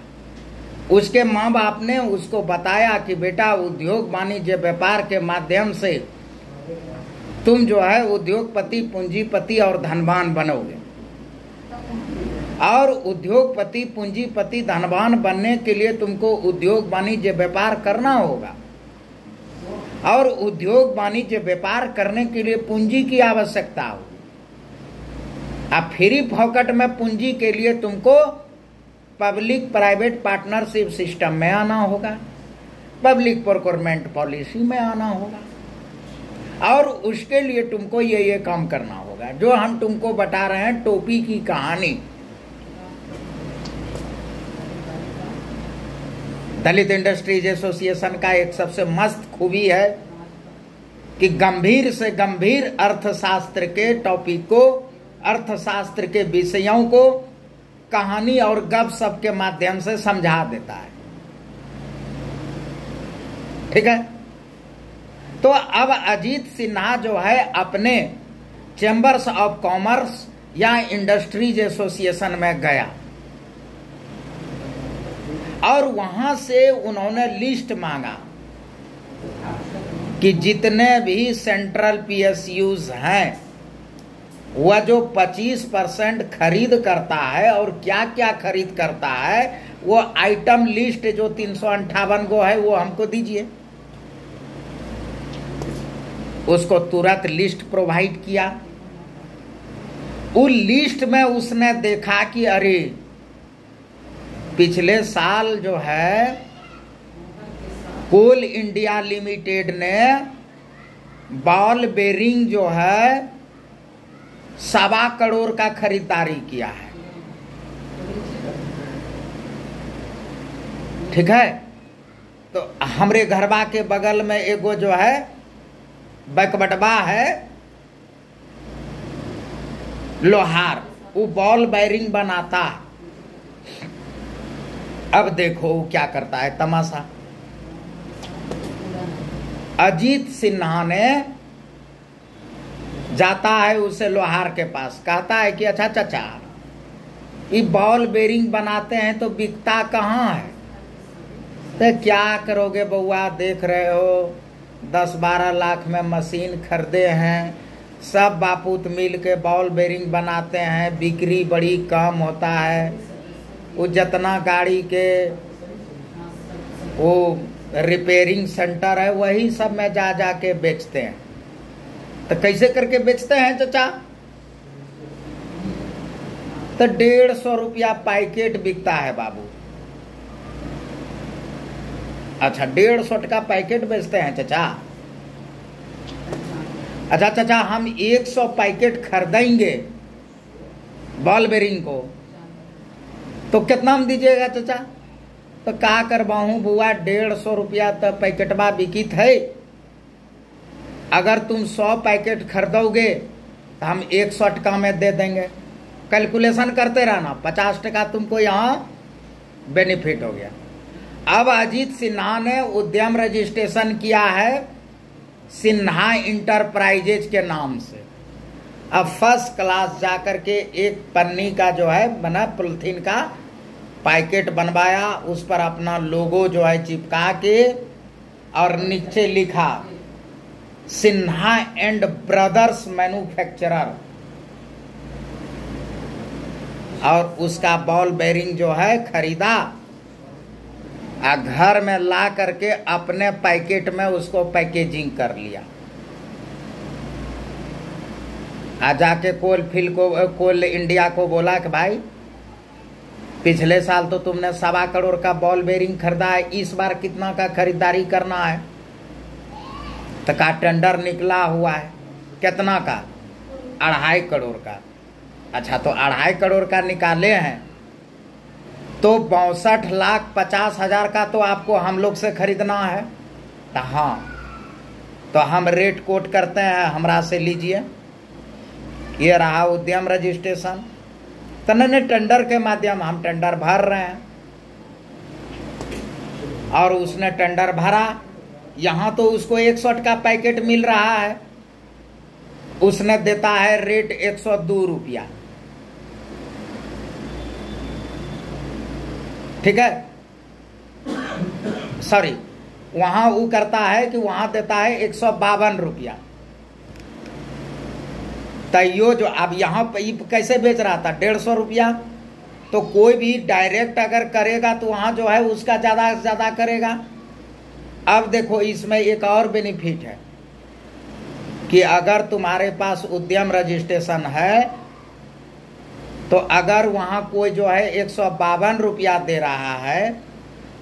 उसके माँ बाप ने उसको बताया कि बेटा उद्योग वाणिज्य व्यापार के माध्यम से तुम जो है उद्योगपति, पूंजीपति और धनवान बनोगे। और उद्योगपति, पूंजीपति, धनवान बनने के लिए तुमको उद्योग वाणिज्य व्यापार करना होगा। और उद्योग वाणिज्य व्यापार करने के लिए पूंजी की आवश्यकता हो। अब फ्री फॉकट में पूंजी के लिए तुमको पब्लिक प्राइवेट पार्टनरशिप सिस्टम में आना होगा। पब्लिक प्रोक्योरमेंट पॉलिसी में आना होगा। और उसके लिए तुमको ये ये काम करना होगा। जो हम तुमको बता रहे हैं, टोपी की कहानी। दलित इंडस्ट्रीज़ एसोसिएशन का एक सबसे मस्त खूबी है कि गंभीर से गंभीर अर्थशास्त्र के टॉपिक को, अर्थशास्त्र के विषयों को कहानी और गप सब के माध्यम से समझा देता है। ठीक है? तो अब अजीत सिन्हा जो है अपने चैम्बर्स ऑफ़ कॉमर्स या इंडस्ट्रीज़ एसोसिएशन में गया। और वहाँ से उन्होंने लिस्ट मांगा कि जितने भी सेंट्रल पीएसयूज हैं, वह जो 25 परसेंट खरीद करता है और क्या क्या खरीद करता है, वो आइटम लिस्ट जो तीन गो है, वो हमको दीजिए। उसको तुरंत लिस्ट प्रोवाइड किया। उस लिस्ट में उसने देखा कि अरे, पिछले साल जो है, कोल इंडिया लिमिटेड ने बॉल बेरिंग जो है, सवा करोड़ का खरीदारी किया है। ठीक है? तो हमरे घरबा के बगल में एगो जो है बकबटबा है। लोहार, वो बॉल बैरिंग बनाता। अब देखो क्या करता है, तमाशा। अजीत सिन्हा ने जाता है उसे लोहार के पास। कहता है कि अच्छा चाचा ये बॉल बेरिंग बनाते हैं तो बिकता कहाँ है? तो क्या करोगे बउआ देख रहे हो दस बारह लाख में मशीन खरीदे हैं। सब बापूत मिल के बॉल बेरिंग बनाते हैं। बिक्री बड़ी कम होता है। वो जितना गाड़ी के वो रिपेयरिंग सेंटर है, वही सब में जा जा के बेचते हैं। तो कैसे करके बेचते हैं चाचा? तो डेढ़ सौ रुपया पैकेट बिकता है बाबू। अच्छा डेढ़ सौ टका पैकेट बेचते हैं, चचा। अच्छा चाचा, हम एक सौ पैकेट खरीदेंगे बॉल बेरिंग को। तो कितना में दीजिएगा, चचा? तो का करवाऊ, बुआ, डेढ़ सौ रुपया तो पैकेटवा बिकित है अगर तुम सौ पैकेट खरीदोगे तो हम एक सौ टका में दे देंगे। कैलकुलेशन करते रहना, पचास टका तुमको यहाँ बेनिफिट हो गया। अब अजीत सिन्हा ने उद्यम रजिस्ट्रेशन किया है सिन्हा इंटरप्राइजेज के नाम से। अब फ़र्स्ट क्लास जाकर के एक पन्नी का जो है, बना पोलिथीन का पैकेट बनवाया, उस पर अपना लोगो जो है चिपका के और नीचे लिखा, सिन्हा एंड ब्रदर्स मैन्युफैक्चरर। और उसका बॉल बेरिंग जो है खरीदा। आ, घर में ला करके अपने पैकेट में उसको पैकेजिंग कर लिया। आ, जाके कोल फिल को, कोल इंडिया को बोला कि भाई, पिछले साल तो तुमने सवा करोड़ का बॉल बेरिंग खरीदा है, इस बार कितना का खरीदारी करना है? तो का टेंडर निकला हुआ है, कितना का? अढ़ाई करोड़ का। अच्छा तो अढ़ाई करोड़ का निकाले हैं। तो बासठ लाख पचास हज़ार का तो आपको हम लोग से खरीदना है। तो हाँ तो हम रेट कोट करते हैं, हमरा से लीजिए। ये रहा उद्यम रजिस्ट्रेशन तो नहीं टेंडर के माध्यम हम टेंडर भर रहे हैं। और उसने टेंडर भरा। यहाँ तो उसको एक सौ का पैकेट मिल रहा है। उसने देता है रेट एक सौ दो रुपया। ठीक है? सॉरी वहाँ वो करता है कि वहाँ देता है एक सौ बावन रुपया। तैयो जो अब यहाँ कैसे बेच रहा था? डेढ़ सौ रुपया? तो कोई भी डायरेक्ट अगर करेगा तो वहाँ जो है उसका ज़्यादा से ज़्यादा करेगा। अब देखो, इसमें एक और बेनिफिट है कि अगर तुम्हारे पास उद्यम रजिस्ट्रेशन है तो अगर वहाँ कोई जो है एक सौ बावन रुपया दे रहा है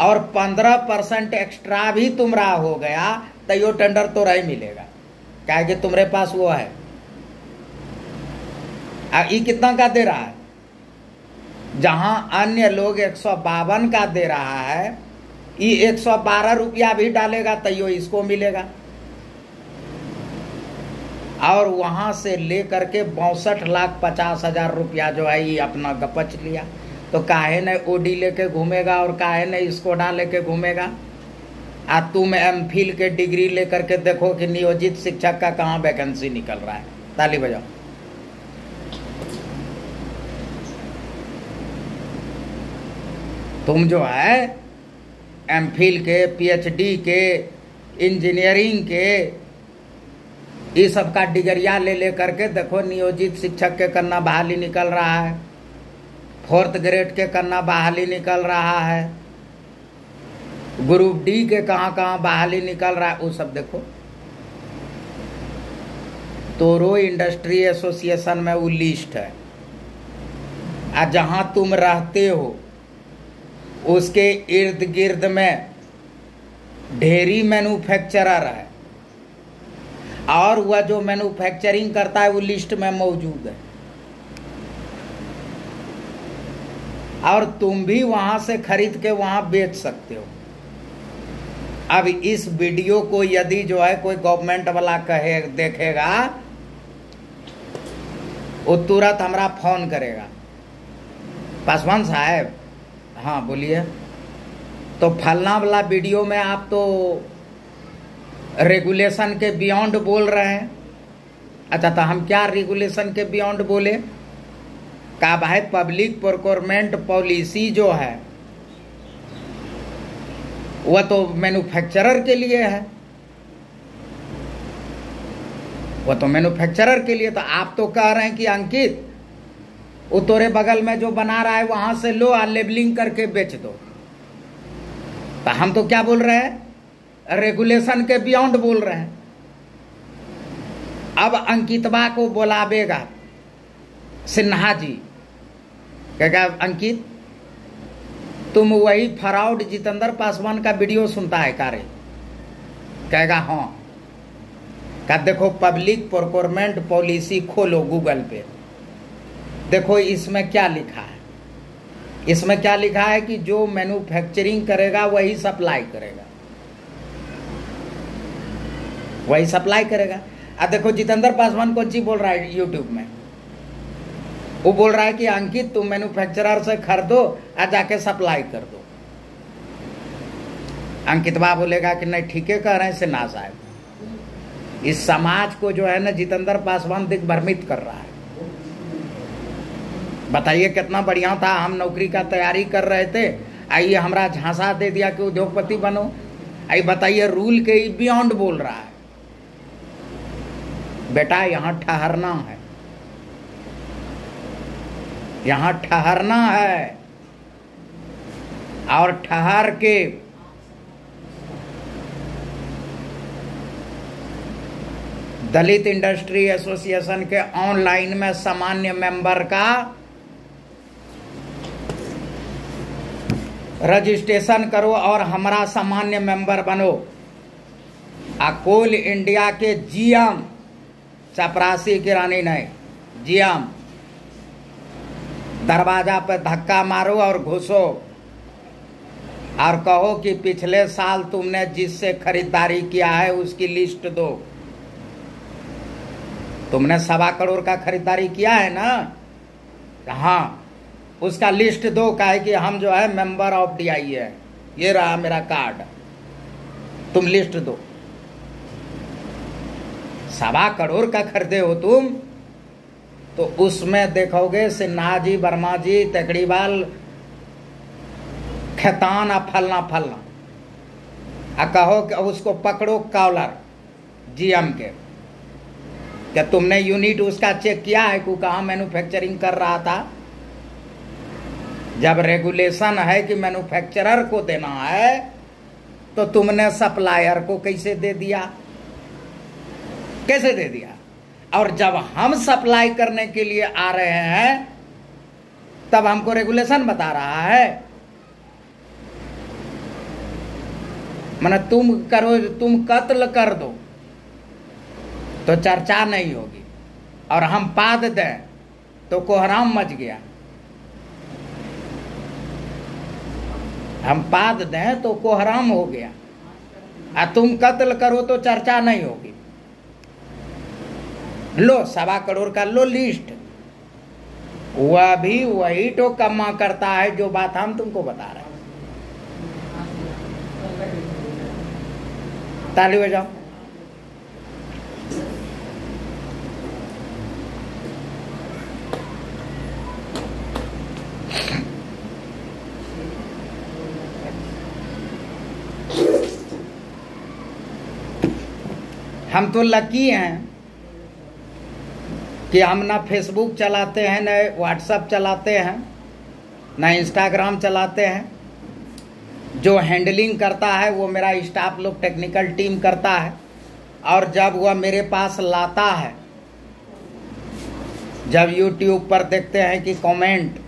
और पंद्रह परसेंट एक्स्ट्रा भी तुम्हारा हो गया तो यो टेंडर तो रही मिलेगा। क्या कि तुम्हारे पास वो है? ये कितना का दे रहा है? जहाँ अन्य लोग एक सौ बावन का दे रहा है, ये एक सौ बारह रुपया भी डालेगा तैयो इसको मिलेगा। और वहाँ से लेकर के बासठ लाख पचास हज़ार रुपया जो है, ये अपना गपच लिया। तो काहे ने ओडी लेके घूमेगा और काहे ने स्कोडा लेके घूमेगा? आ तुम एम फिल के डिग्री लेकर के देखो कि नियोजित शिक्षक का कहाँ वैकेंसी निकल रहा है। ताली बजाओ। तुम जो है, एम फिल के, पीएचडी के, इंजीनियरिंग के ये सब का डिगरिया ले ले करके देखो नियोजित शिक्षक के करना बहाली निकल रहा है। फोर्थ ग्रेड के करना बहाली निकल रहा है। ग्रुप डी के कहाँ कहाँ बहाली निकल रहा है, वो सब देखो। तोरो इंडस्ट्री एसोसिएशन में वो लिस्ट है। आ, जहाँ तुम रहते हो, उसके इर्द गिर्द में ढेरी मैन्युफैक्चरर है। और वह जो मैन्युफैक्चरिंग करता है, वो लिस्ट में मौजूद है। और तुम भी वहाँ से खरीद के वहाँ बेच सकते हो। अब इस वीडियो को यदि जो है कोई गवर्नमेंट वाला कहे, देखेगा, वो तुरंत हमारा फ़ोन करेगा। पासवान साहब हाँ बोलिए। तो फलना वाला वीडियो में आप तो रेगुलेशन के बियॉन्ड बोल रहे हैं। अच्छा तो हम क्या रेगुलेशन के बियॉन्ड बोले? का भाई पब्लिक प्रोक्योरमेंट पॉलिसी जो है? वह तो मैन्युफैक्चरर के लिए है। वह तो मैन्युफैक्चरर के लिए तो आप तो कह रहे हैं कि अंकित, वो तोरे बगल में जो बना रहा है, वहाँ से लो और लेबलिंग करके बेच दो। तो हम तो क्या बोल रहे हैं? रेगुलेशन के बियॉन्ड बोल रहे हैं। अब अंकितवा को बुलावेगा सिन्हा जी। कहेगा, अंकित, तुम वही फराउड जितेंद्र पासवान का वीडियो सुनता है कारे कहेगा हाँ। का देखो पब्लिक प्रोक्योरमेंट पॉलिसी खोलो गूगल पे। देखो, इसमें क्या लिखा है? इसमें क्या लिखा है कि जो मैन्युफैक्चरिंग करेगा, वही सप्लाई करेगा। वही सप्लाई करेगा। अब देखो, जितेंद्र पासवान कौन चीज़ बोल रहा है यूट्यूब में? वो बोल रहा है कि, अंकित, तुम मैन्युफैक्चरर से खरीदो, आ जाके सप्लाई कर दो। अंकित बा बोलेगा कि, नहीं, ठीक है, कह रहे हैं से ना साहब। इस समाज को जो है ना, जितेंद्र पासवान दिग्भ्रमित कर रहा है। बताइए, कितना बढ़िया था, हम नौकरी का तैयारी कर रहे थे। आइए, हमारा झांसा दे दिया कि उद्योगपति बनो। आइए, बताइए, रूल के बियॉन्ड बोल रहा है। बेटा, यहाँ ठहरना है। यहाँ ठहरना है और ठहर के दलित इंडस्ट्री एसोसिएशन के ऑनलाइन में सामान्य मेंबर का रजिस्ट्रेशन करो और हमारा सामान्य मेंबर बनो। आ कोल इंडिया के जीएम चपरासी की रानी नहीं। जीएम दरवाज़ा पर धक्का मारो और घुसो। और कहो कि पिछले साल तुमने जिससे खरीदारी किया है उसकी लिस्ट दो। तुमने सवा करोड़ का खरीदारी किया है ना? हाँ उसका लिस्ट दो का है कि हम जो है मेंबर ऑफ़ डी आई है ये रहा मेरा कार्ड तुम लिस्ट दो। सवा करोड़ का खरीदे हो तुम तो उसमें देखोगे सिन्हा जी वर्मा जी तकड़ीवाल, खेतान आ फलना फलना। आ कहो कि उसको पकड़ो कॉलर जीएम के। क्या तुमने यूनिट उसका चेक किया है कि कहाँ मैन्युफैक्चरिंग कर रहा था? जब रेगुलेशन है कि मैन्युफैक्चरर को देना है तो तुमने सप्लायर को कैसे दे दिया? कैसे दे दिया? और जब हम सप्लाई करने के लिए आ रहे हैं, तब हमको रेगुलेशन बता रहा है। मैंने तुम करो, तुम कत्ल कर दो तो चर्चा नहीं होगी। और हम पाद दें तो कोहराम मच गया। हम पाद दें तो कोहराम हो गया। आ तुम कत्ल करो तो चर्चा नहीं होगी। लो, सवा करोड़ का लो लिस्ट वह भी वही तो कमा करता है, जो बात हम तुमको बता रहे ताली बजाओ। हम तो लकी हैं। कि हम ना फेसबुक चलाते हैं, न व्हाट्सअप चलाते हैं, ना इंस्टाग्राम चलाते हैं। जो हैंडलिंग करता है, वो मेरा स्टाफ लोग टेक्निकल टीम करता है। और जब वह मेरे पास लाता है, जब यूट्यूब पर देखते हैं कि कमेंट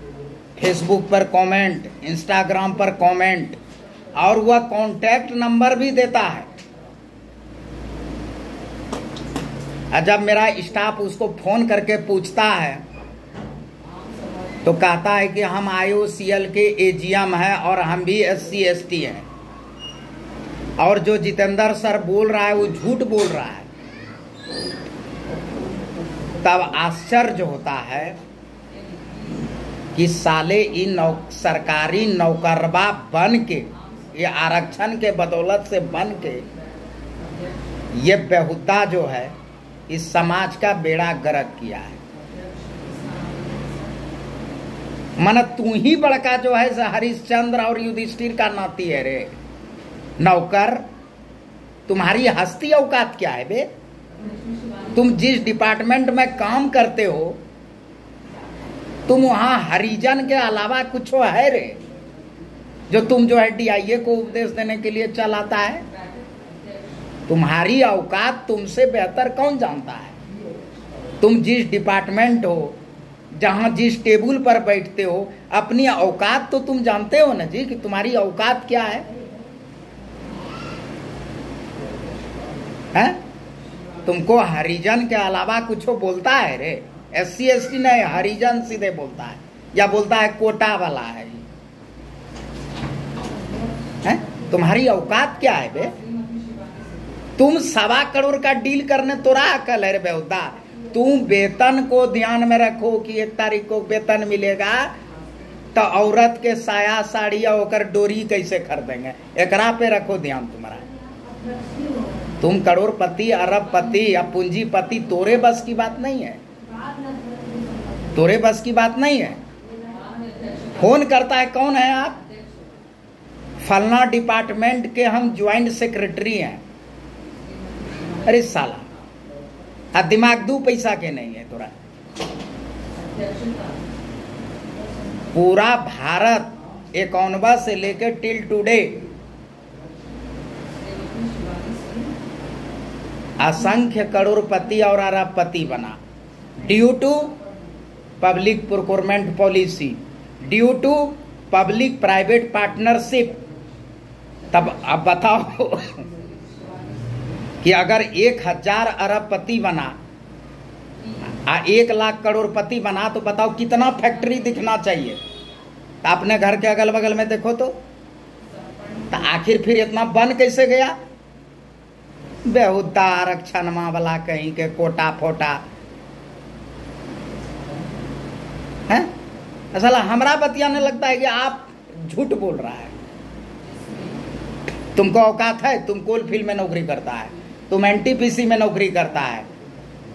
फेसबुक पर कमेंट इंस्टाग्राम पर कमेंट और वह कॉन्टैक्ट नंबर भी देता है और जब मेरा स्टाफ उसको फ़ोन करके पूछता है तो कहता है कि हम आईओसीएल के एजीएम है और हम भी एस सी एस टी हैं। और जो जितेंद्र सर बोल रहा है, वो झूठ बोल रहा है। तब आश्चर्य होता है कि साले इन नौ, सरकारी नौकरबा बन के, ये आरक्षण के बदौलत से बन के, ये बेहुदा जो है इस समाज का बेड़ा गर्क किया है। मन तू ही बड़का जो है हरिश्चंद्र और युधिष्ठिर का नाती है रे। नौकर, तुम्हारी हस्ती औकात क्या है बे? तुम जिस डिपार्टमेंट में काम करते हो, तुम वहाँ हरिजन के अलावा कुछ है रे, जो तुम जो है डीआईए को उपदेश देने के लिए चल आता है? तुम्हारी औकात तुमसे बेहतर कौन जानता है? तुम जिस डिपार्टमेंट हो, जहाँ जिस टेबल पर बैठते हो, अपनी औकात तो तुम जानते हो ना जी कि तुम्हारी औकात क्या है? हैं? तुमको हरिजन के अलावा कुछ बोलता है रे? एस सी एस टी नहीं, हरिजन सीधे बोलता है। या बोलता है कोटा वाला है हैं? तुम्हारी औकात क्या है बे? तुम सवा करोड़ का डील करने तो रहा कल है रे बेहुदा तुम वेतन को ध्यान में रखो कि एक तारीख को वेतन मिलेगा तो औरत के साया साड़ी और डोरी कैसे खरीदेंगे? एकरा पे रखो ध्यान तुम्हारा। तुम करोड़पति, अरबपति या पूंजीपति, तोरे बस की बात नहीं है। तोरे बस की बात नहीं है। फ़ोन करता है, कौन है आप? फलना डिपार्टमेंट के हम ज्वाइंट सेक्रेटरी हैं। अरे साला। आ दिमाग दू पैसा के नहीं है तोरा। पूरा भारत इक्यानवा से लेकर टिल टुडे। असंख्य करोड़पति और अरबपति बना। Due to public procurement policy due to public private partnership तब अब बताओ। कि अगर एक हज़ार अरबपति बना आ एक लाख करोड़पति बना तो बताओ कितना फैक्ट्री दिखना चाहिए? तो अपने घर के अगल बगल में देखो तो, तो आखिर फिर इतना बन कैसे गया? बेहुदा आरक्षण वाला कहीं के कोटा फोटा। है? असल हमरा बतियाने लगता है कि आप झूठ बोल रहा है। तुमको औकात है? तुम कोल फ़ील्ड में नौकरी करता है। तुम एनटीपीसी में नौकरी करता है।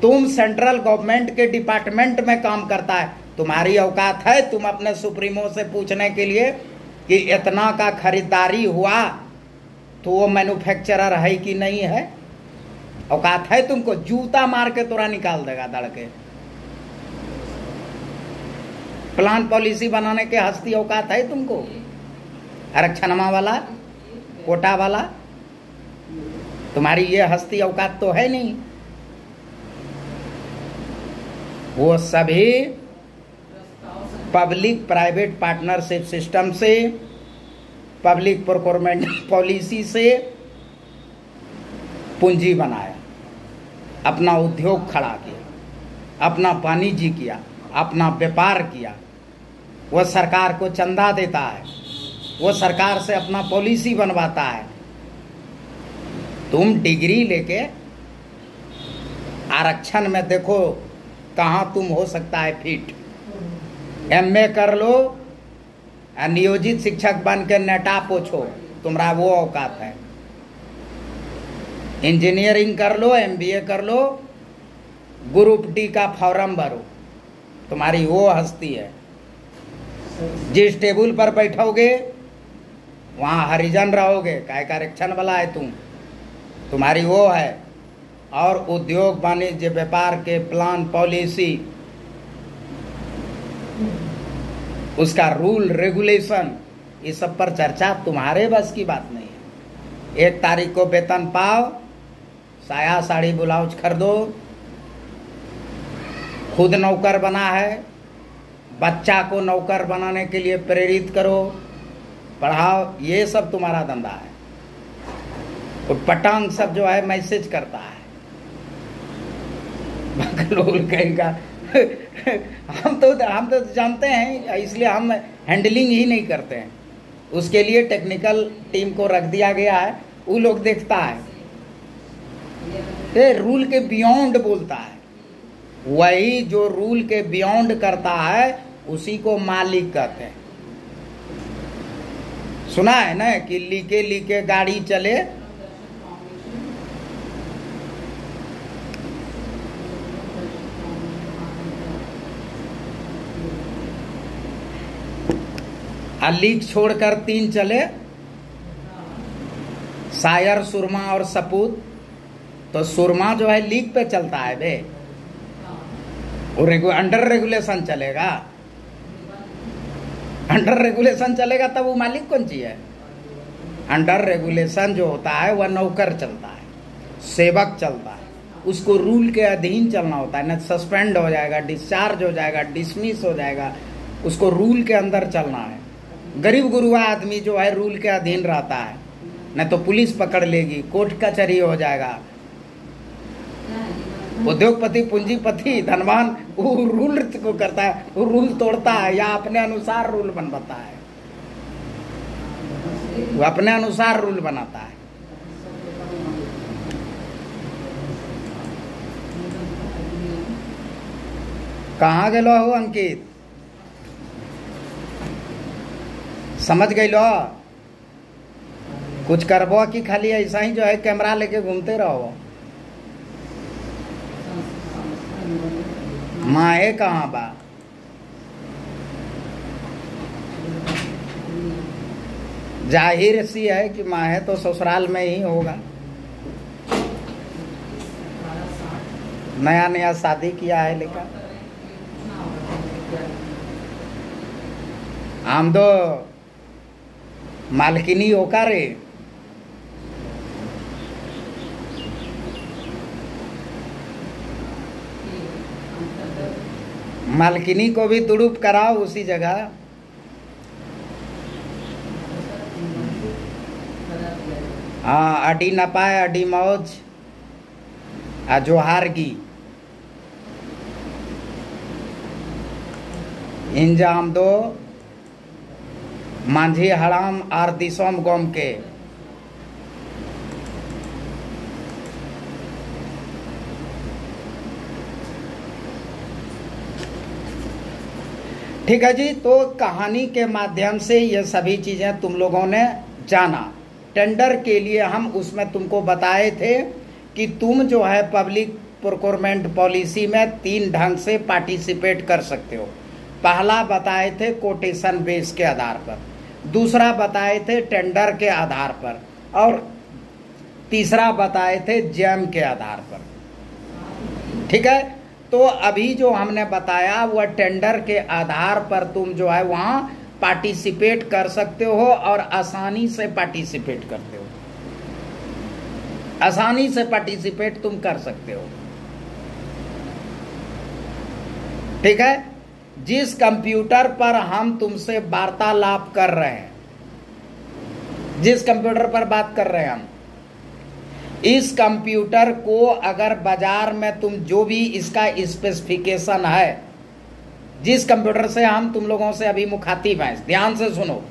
तुम सेंट्रल गवर्नमेंट के डिपार्टमेंट में काम करता है। तुम्हारी औकात है तुम अपने सुप्रीमो से पूछने के लिए कि इतना का खरीदारी हुआ तो वो मैन्युफैक्चरर है कि नहीं है? औकात है तुमको? जूता मार के तोरा निकाल देगा दड़के प्लान पॉलिसी बनाने के हस्ती औकात है तुमको? आरक्षणमा वाला, कोटा वाला तुम्हारी ये हस्ती औकात तो है नहीं। वो सभी पब्लिक प्राइवेट पार्टनरशिप सिस्टम से पब्लिक प्रोक्योरमेंट पॉलिसी से पूंजी बनाया। अपना उद्योग खड़ा किया, अपना वाणिज्य किया, अपना व्यापार किया। वह सरकार को चंदा देता है, वो सरकार से अपना पॉलिसी बनवाता है। तुम डिग्री लेके आरक्षण में देखो कहाँ तुम हो सकता है फिट। एमए कर लो, नियोजित शिक्षक बन के नेटा पोछो, तुम्हारा वो औकात है। इंजीनियरिंग कर लो, एमबीए कर लो, ग्रुप डी का फॉर्म भरो, तुम्हारी वो हस्ती है। जिस टेबल पर बैठोगे, वहाँ हरिजन रहोगे का आरक्षण वाला है तुम? तुम्हारी वो है। और उद्योग, वाणिज्य, व्यापार के प्लान पॉलिसी उसका रूल रेगुलेशन ये सब पर चर्चा तुम्हारे बस की बात नहीं है। एक तारीख को वेतन पाओ, साया साड़ी, ब्लाउज खरीदो, खुद नौकर बना है, बच्चा को नौकर बनाने के लिए प्रेरित करो, पढ़ाओ, ये सब तुम्हारा धंधा है। तो पटांग सब जो है मैसेज करता है। कहेगा, हम तो हम तो जानते हैं, इसलिए हम हैंडलिंग ही नहीं करते हैं। उसके लिए टेक्निकल टीम को रख दिया गया है, वो लोग देखता है। रूल के बियॉन्ड बोलता है। वही जो रूल के बियॉन्ड करता है, उसी को मालिक कहते हैं। सुना है ना कि लीके लीके गाड़ी चले आ लीक छोड़कर तीन चले। सायर सुरमा और सपूत। तो सुरमा जो है लीक पे चलता है बे। रेगु, अंडर रेगुलेशन चलेगा। अंडर रेगुलेशन चलेगा तब वो मालिक कौन ची है? अंडर रेगुलेशन जो होता है वह नौकर चलता है। सेवक चलता है। उसको रूल के अधीन चलना होता है। न सस्पेंड हो जाएगा डिस्चार्ज हो जाएगा डिसमिस हो जाएगा। उसको रूल के अंदर चलना है। गरीब गुरुआ आदमी जो है, रूल के अधीन रहता है। न तो पुलिस पकड़ लेगी, कोर्ट कचहरी हो जाएगा। उद्योगपति, पूंजीपति, धनवान, वो रूल को करता है, वो रूल तोड़ता है, या अपने अनुसार रूल बनवाता है। वो अपने अनुसार रूल बनाता है। कहाँ गलो हो अंकित? समझ गई लो कुछ करबो कि खाली ऐसा ही जो है कैमरा लेके घूमते रहो? माए कहाँ बा? ज़ाहिर सी है कि माहे तो ससुराल में ही होगा। नया नया शादी किया है लेकिन हम तो मालकिनी होका रे मालकिनी को भी दुड़ुप कराओ उसी जगह हाँ अडी न पाए अडी मौज आ जोहारगी इंजाम दो मांझी हड़ाम आर दिसोम गोम के। ठीक है जी तो कहानी के माध्यम से ये सभी चीज़ें तुम लोगों ने जाना। टेंडर के लिए हम उसमें तुमको बताए थे कि तुम जो है पब्लिक प्रोक्योरमेंट पॉलिसी में तीन ढंग से पार्टिसिपेट कर सकते हो। पहला बताए थे कोटेशन बेस के आधार पर। दूसरा बताए थे टेंडर के आधार पर और तीसरा बताए थे जैम के आधार पर। ठीक है? तो अभी जो हमने बताया, वह टेंडर के आधार पर तुम जो है वहाँ पार्टिसिपेट कर सकते हो और आसानी से पार्टिसिपेट करते हो। आसानी से पार्टिसिपेट तुम कर सकते हो। ठीक है? जिस कंप्यूटर पर हम तुमसे वार्तालाप कर रहे हैं, जिस कंप्यूटर पर बात कर रहे हैं हम, इस कंप्यूटर को अगर बाज़ार में तुम जो भी इसका स्पेसिफिकेशन है, जिस कंप्यूटर से हम तुम लोगों से अभी मुखातिब हैं, ध्यान से सुनो।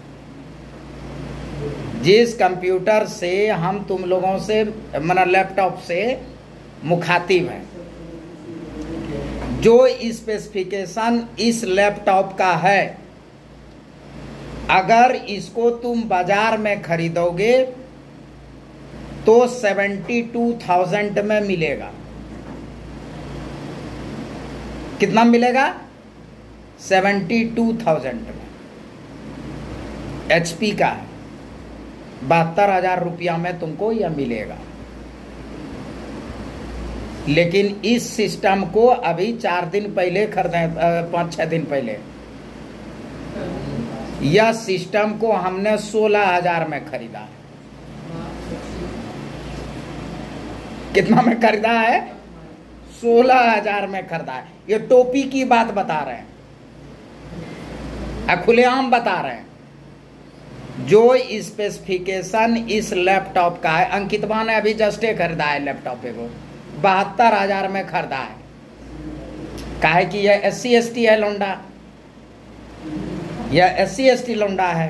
जिस कंप्यूटर से हम तुम लोगों से मतलब लैपटॉप से मुखातिब हैं जो स्पेसिफिकेशन इस लैपटॉप का है, अगर इसको तुम बाज़ार में खरीदोगे तो सेवेंटी टू थाउज़ेंड में मिलेगा। कितना मिलेगा? सेवेंटी टू थाउज़ेंड में। एचपी का है। बहत्तर हज़ार रुपया में तुमको यह मिलेगा। लेकिन इस सिस्टम को अभी चार दिन पहले खरीदे पाँच छः दिन पहले। यह सिस्टम को हमने सोलह हज़ार में खरीदा है। कितना में खरीदा है? सोलह हज़ार में खरीदा है। ये टोपी की बात बता रहे हैं। खुलेआम बता रहे हैं। जो स्पेसिफिकेशन इस लैपटॉप का है अंकितवा ने अभी जस्टे खरीदा है लैपटॉप को बहत्तर हज़ार में खरीदा है। कहा कि यह एस सी एस टी है लोंडा। यह एस सी एस टी लोंडा है।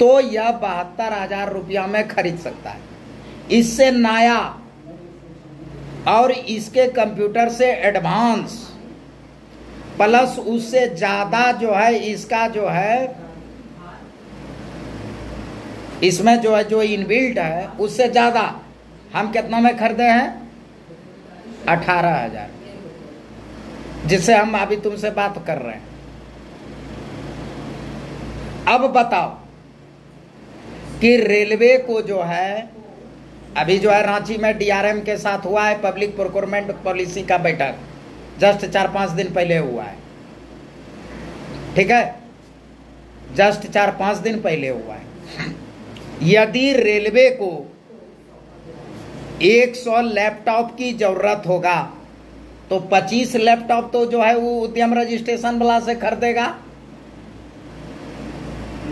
तो यह बहत्तर हज़ार रुपया में खरीद सकता है। इससे नया और इसके कंप्यूटर से एडवांस प्लस उससे ज़्यादा जो है, इसका जो है, इसमें जो है, जो इनबिल्ट है, उससे ज़्यादा। हम कितना में खरीदे हैं? अठारह हज़ार। जिससे हम अभी तुमसे बात कर रहे हैं। अब बताओ कि रेलवे को जो है, अभी जो है रांची में डीआरएम के साथ हुआ है पब्लिक प्रोक्योरमेंट पॉलिसी का बैठक। जस्ट चार पाँच दिन पहले हुआ है। ठीक है? जस्ट चार पाँच दिन पहले हुआ है। यदि रेलवे को 100 लैपटॉप की ज़रूरत होगा। तो 25 लैपटॉप तो जो है वो उद्यम रजिस्ट्रेशन वाला से खरीदेगा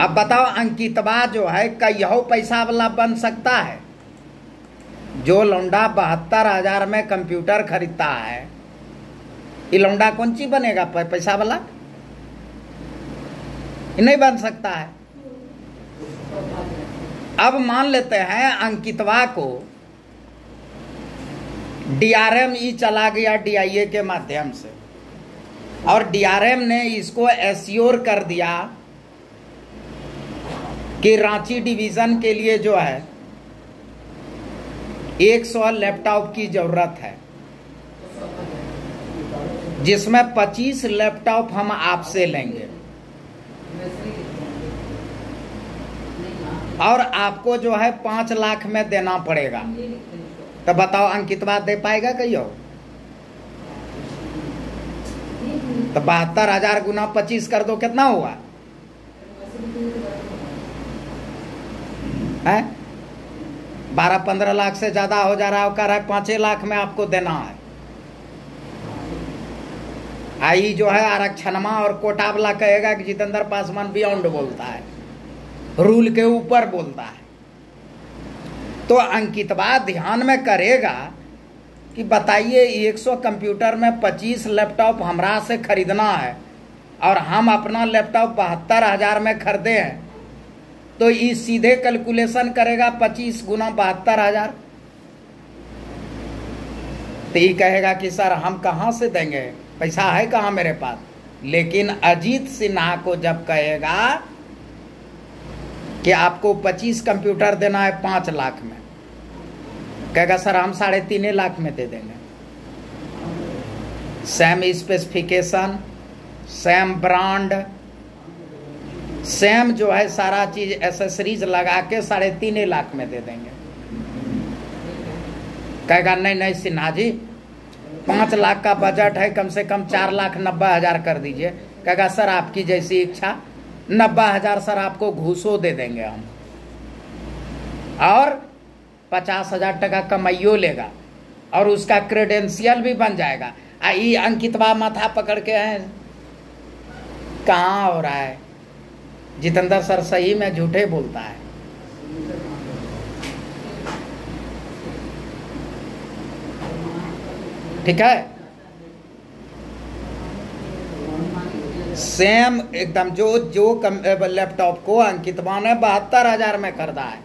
अब बताओ, अंकितवा जो है कहो पैसा वाला बन सकता है? जो लौंडा बहत्तर हज़ार में कंप्यूटर खरीदता है, ये लौंडा कौन ची बनेगा? पैसा वाला? नहीं बन सकता है। अब मान लेते हैं, अंकितवा को डीआरएम ई चला गया डीआईए के माध्यम से। और डीआरएम ने इसको एस्योर कर दिया कि रांची डिवीज़न के लिए जो है 100 लैपटॉप की ज़रूरत है। जिसमें 25 लैपटॉप हम आपसे लेंगे। और आपको जो है पाँच लाख में देना पड़ेगा। तो बताओ अंकितवा दे पाएगा कहियो? तो बहत्तर हज़ार गुना पच्चीस कर दो, कितना हुआ? है? बारह पंद्रह लाख से ज़्यादा हो जा रहा है कह रहा है, पाँच लाख में आपको देना है। आई जो है, आरक्षणमा और कोटावला कहेगा कि जितेंद्र पासवान बियॉन्ड बोलता है। रूल के ऊपर बोलता है। तो अंकितवा ध्यान में करेगा कि बताइए 100 कंप्यूटर में 25 लैपटॉप हमरा से खरीदना है और हम अपना लैपटॉप बहत्तर हज़ार में खरीदे हैं। तो ये सीधे कैलकुलेशन करेगा 25 गुना बहत्तर हज़ार। तो ये कहेगा कि, सर, हम कहाँ से देंगे? पैसा है कहाँ मेरे पास? लेकिन अजीत सिन्हा को जब कहेगा कि आपको 25 कंप्यूटर देना है पाँच लाख में। कहेगा, सर, हम साढ़े तीन लाख में दे देंगे। Same specification same brand same जो है सारा चीज़ एसेसरीज लगा के साढ़े तीन लाख में दे देंगे। कहेगा, नहीं नहीं, सिन्हा जी, पाँच लाख का बजट है, कम से कम चार लाख नब्बे हज़ार कर दीजिए। कहेगा, सर, आपकी जैसी इच्छा नब्बे हज़ार सर आपको घूसो दे देंगे हम। और पचास हज़ार टका कमाइयो लेगा, और उसका क्रेडेंशियल भी बन जाएगा। आ ये अंकितवा माथा पकड़ के हैं। कहाँ हो रहा है? जितेंद्र सर सही में झूठे बोलता है। ठीक है? सेम एकदम जो जो लैपटॉप को अंकितवा ने बहत्तर हज़ार में खरीदा है।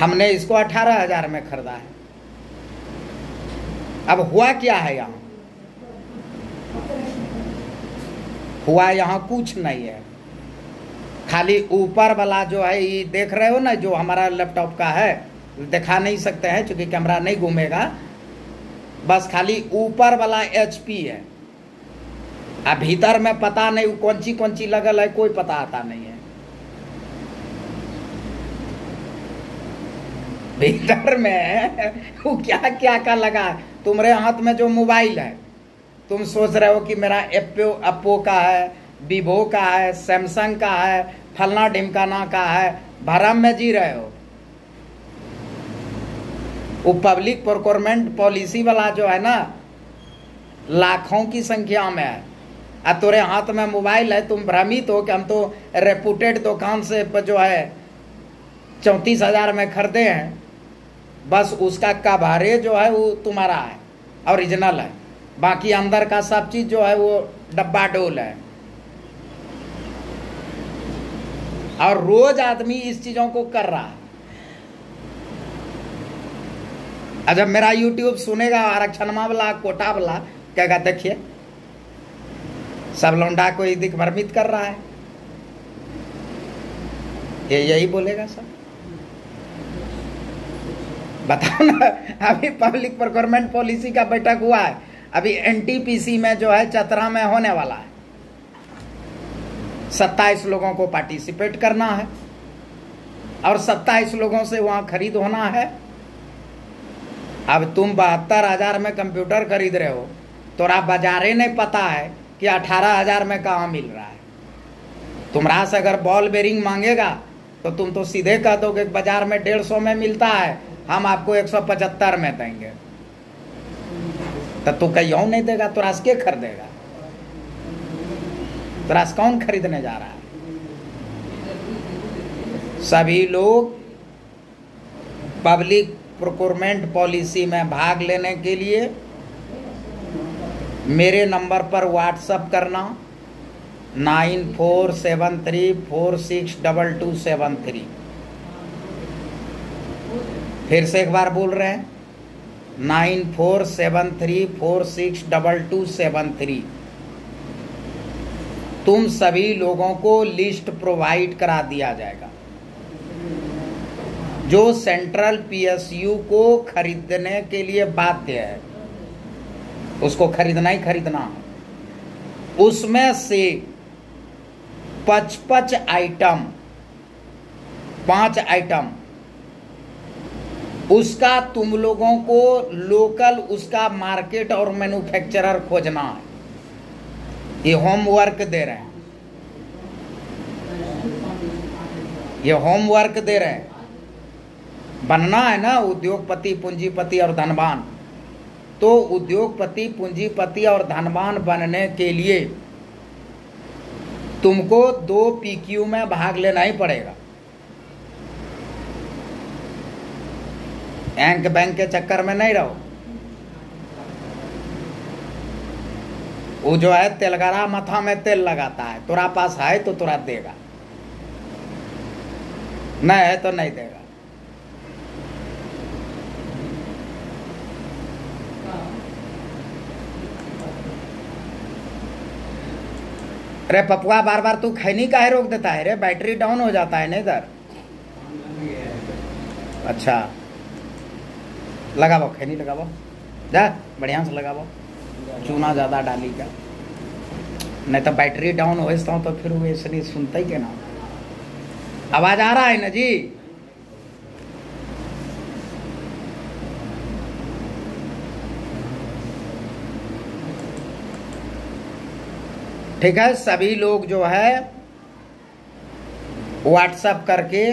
हमने इसको अठारह हज़ार में खरीदा है। अब हुआ क्या है यहाँ? हुआ यहाँ कुछ नहीं है। खाली ऊपर वाला जो है, ये देख रहे हो ना, जो हमारा लैपटॉप का है, दिखा नहीं सकते हैं क्योंकि कैमरा नहीं घूमेगा। बस खाली ऊपर वाला एचपी है। अब भीतर में पता नहीं कौन सी कौन सी लगल है, कोई पता आता नहीं है। भीतर में वो क्या क्या का लगा? तुम्हारे हाथ में जो मोबाइल है, तुम सोच रहे हो कि मेरा एप्पो अप्पो का है विवो का है सैमसंग का है, फलना ढिमकाना का है, भरम में जी रहे हो। वो पब्लिक प्रोक्योरमेंट पॉलिसी वाला जो है ना, लाखों की संख्या में है। अब तोरे हाथ में मोबाइल है, तुम भ्रमित हो कि हम तो रेपुटेड दुकान से जो है, चौंतीस हज़ार में खरीदे हैं। बस उसका कभारे जो है, वो तुम्हारा है ओरिजिनल है। बाकी अंदर का सब चीज़ जो है, वो डब्बा डोल है। और रोज आदमी इस चीज़ों को कर रहा है। जब मेरा यूट्यूब सुनेगा, आरक्षण वाला कोटा वाला कहेगा देखिए सब लौंडा को दिख भ्रमित कर रहा है। ये यही बोलेगा सब। बताओ ना, अभी पब्लिक प्रोक्योरमेंट पॉलिसी का बैठक हुआ है। अभी एनटीपीसी में जो है चतरा में होने वाला है। सत्ताईस लोगों को पार्टिसिपेट करना है। और सत्ताईस लोगों से वहाँ खरीद होना है। अब तुम बहत्तर हज़ार में कंप्यूटर खरीद रहे हो तो आप बाजारे नहीं पता है कि अठारह हज़ार में कहा मिल रहा है? तुम्हारा से अगर बॉल बेरिंग मांगेगा तो तुम तो सीधे कह दोगे बाज़ार में डेढ़ सौ में मिलता है, हम आपको एक सौ पचहत्तर में देंगे। तो तू कहीं नहीं देगा तो रास के खरीदेगा। तो रास कौन खरीदने जा रहा है? सभी लोग पब्लिक प्रोक्योरमेंट पॉलिसी में भाग लेने के लिए मेरे नंबर पर व्हाट्सअप करना। Nine four seven three four six double two seven three. फिर से एक बार बोल रहे हैं। Nine four seven three four six double two seven three. तुम सभी लोगों को लिस्ट प्रोवाइड करा दिया जाएगा। जो सेंट्रल पीएसयू को खरीदने के लिए बाध्य है उसको खरीदना ही खरीदना। उसमें से पच पच आइटम, पाँच आइटम, उसका तुम लोगों को लोकल उसका मार्केट और मैन्युफैक्चरर खोजना है। ये होमवर्क दे रहे हैं। ये होमवर्क दे रहे हैं। बनना है ना उद्योगपति, पूंजीपति और धनवान। तो उद्योगपति, पूंजीपति और धनवान बनने के लिए तुमको दो पीक्यू में भाग लेना ही पड़ेगा। एंक बैंक के चक्कर में नहीं रहो। वो जो है तेलगरा मथा में तेल लगाता है, तुरा पास है तो तुरा देगा। नहीं है तो नहीं देगा। अरे पपुआ बार बार तू खैनी का है रोक देता है रे, बैटरी डाउन हो जाता है ना इधर। अच्छा। लगाबो खैनी लगाबो जा, बढ़िया से लगाबो चूना ज़्यादा डाली का नहीं तो बैटरी डाउन हो तो फिर वो इसलिए सुनता ही क्या ना। आवाज़ आ रहा है ना जी? ठीक है, सभी लोग जो है व्हाट्सएप करके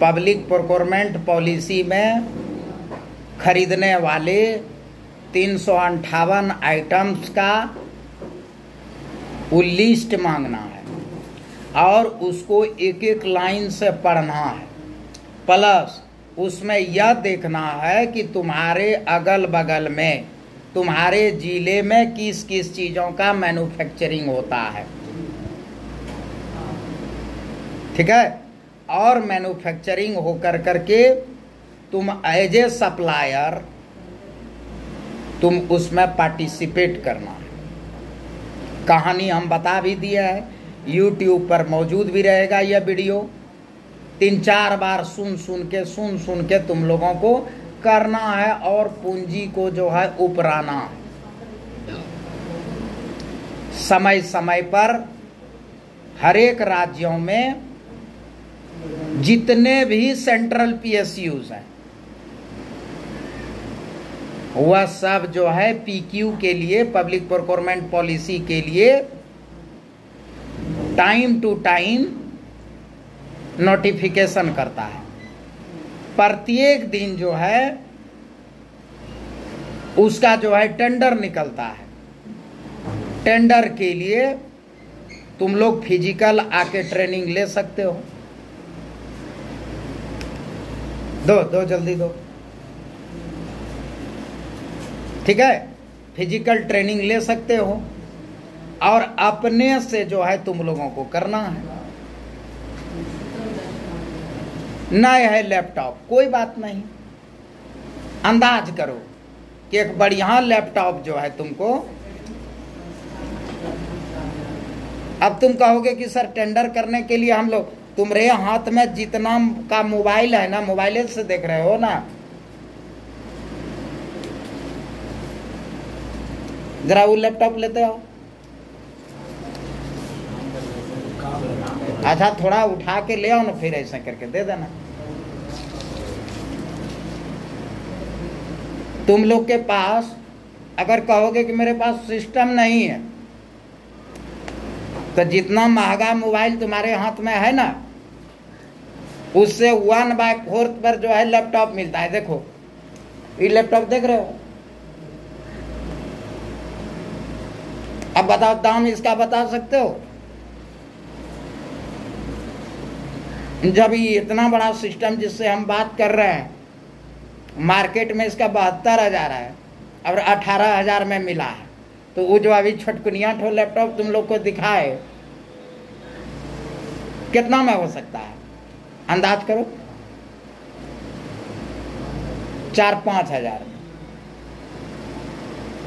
पब्लिक प्रोक्योरमेंट पॉलिसी में खरीदने वाले तीन सौ अंठावन आइटम्स का लिस्ट मांगना है और उसको एक एक लाइन से पढ़ना है। प्लस उसमें यह देखना है कि तुम्हारे अगल बगल में तुम्हारे ज़िले में किस किस चीज़ों का मैन्युफैक्चरिंग होता है? ठीक है? और मैन्युफैक्चरिंग होकर करके तुम एज ए सप्लायर तुम उसमें पार्टिसिपेट करना। कहानी हम बता भी दिए है। यूट्यूब पर मौजूद भी रहेगा यह वीडियो तीन चार बार सुन सुन के सुन सुन के तुम लोगों को करना है और पूंजी को जो है उपराना। समय समय पर हरेक राज्यों में जितने भी सेंट्रल पीएसयूज हैं, वह सब जो है पीक्यू के लिए पब्लिक प्रोक्योरमेंट पॉलिसी के लिए टाइम टू टाइम नोटिफिकेशन करता है। प्रत्येक दिन जो है, उसका जो है टेंडर निकलता है। टेंडर के लिए तुम लोग फ़िज़िकल आके ट्रेनिंग ले सकते हो। दो दो जल्दी दो। ठीक है? फ़िज़िकल ट्रेनिंग ले सकते हो और अपने से जो है तुम लोगों को करना है। नए है लैपटॉप, कोई बात नहीं। अंदाज करो कि एक बढ़िया लैपटॉप जो है तुमको। अब तुम कहोगे कि सर टेंडर करने के लिए हम लोग, तुम्हारे हाथ में जितना का मोबाइल है ना, मोबाइल से देख रहे हो ना। जरा वो लैपटॉप लेते हो अच्छा थोड़ा उठा के ले आओ ना, फिर ऐसा करके दे देना। तुम लोग के पास अगर कहोगे कि मेरे पास सिस्टम नहीं है तो जितना महँगा मोबाइल तुम्हारे हाथ में है ना, उससे वन बाय फोर्थ पर जो है लैपटॉप मिलता है। देखो, ये लैपटॉप देख रहे हो? अब बताओ, दाम इसका बता सकते हो? जब ये इतना बड़ा सिस्टम जिससे हम बात कर रहे हैं मार्केट में इसका बहत्तर हज़ार है, और अठारह हज़ार में मिला है। तो वो जो अभी छटकुनिया ठो लैपटॉप तुम लोग को दिखाए। कितना में हो सकता है? अंदाज करो। चार पाँच हज़ार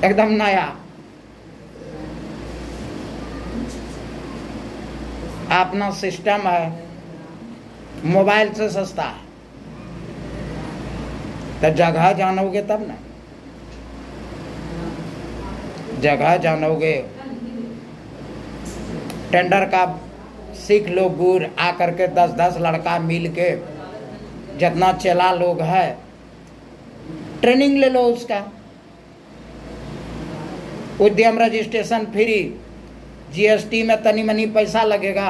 एकदम नया। अपना सिस्टम है। मोबाइल से सस्ता है। तो जगह जानोगे तब ना। जगह जानोगे। टेंडर का सीख लो गुर आ करके दस दस लड़का मिल के जितना चला लोग है, ट्रेनिंग ले लो उसका। उद्यम रजिस्ट्रेशन फ्री, जीएसटी में तनी मनी पैसा लगेगा।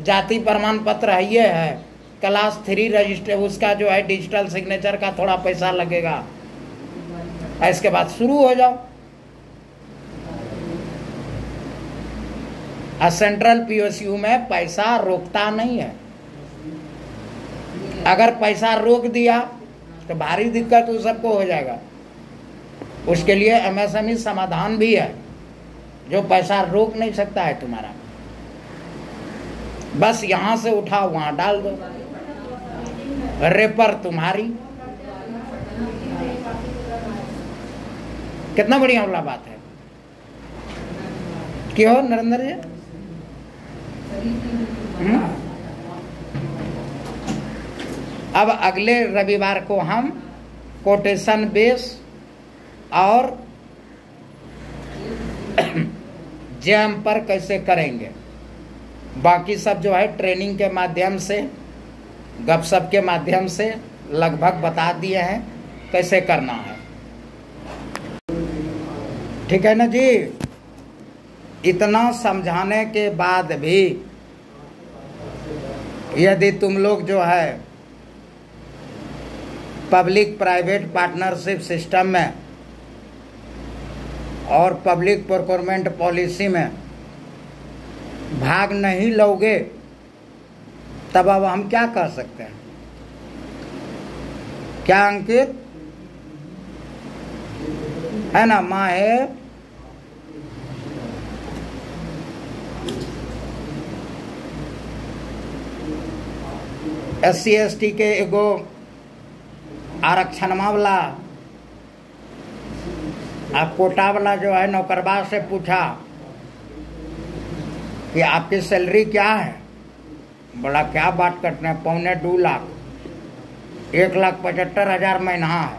जाति प्रमाण पत्र है, ये है। क्लास थ्री रजिस्टर, उसका जो है डिजिटल सिग्नेचर का थोड़ा पैसा लगेगा। इसके बाद शुरू हो जाओ। सेंट्रल पीओसीयू में पैसा रोकता नहीं है। अगर पैसा रोक दिया तो भारी दिक्कत उस सबको हो जाएगा। उसके लिए एमएसएमई समाधान भी है। जो पैसा रोक नहीं सकता है तुम्हारा। बस यहाँ से उठाओ, वहाँ डाल दो। रेपर तुम्हारी कितना बढ़िया वाला बात है। क्यों नरेंद्र जी? हम्म? अब अगले रविवार को हम कोटेशन बेस और जैम पर कैसे करेंगे। बाकी सब जो है ट्रेनिंग के माध्यम से गपशप के माध्यम से लगभग बता दिए हैं कैसे करना है। ठीक है ना जी? इतना समझाने के बाद भी यदि तुम लोग जो है पब्लिक प्राइवेट पार्टनरशिप सिस्टम में और पब्लिक प्रोक्योरमेंट पॉलिसी में भाग नहीं लोगे तब अब हम क्या कर सकते हैं? क्या अंकित? है ना माँ है एस सी एस टी के एगो आरक्षण वाला आप कोटा वाला जो है नौकरबा से पूछा कि आपकी सैलरी क्या है? बड़ा क्या बात करते हैं, पौने दो लाख। एक लाख पचहत्तर हज़ार महीना है।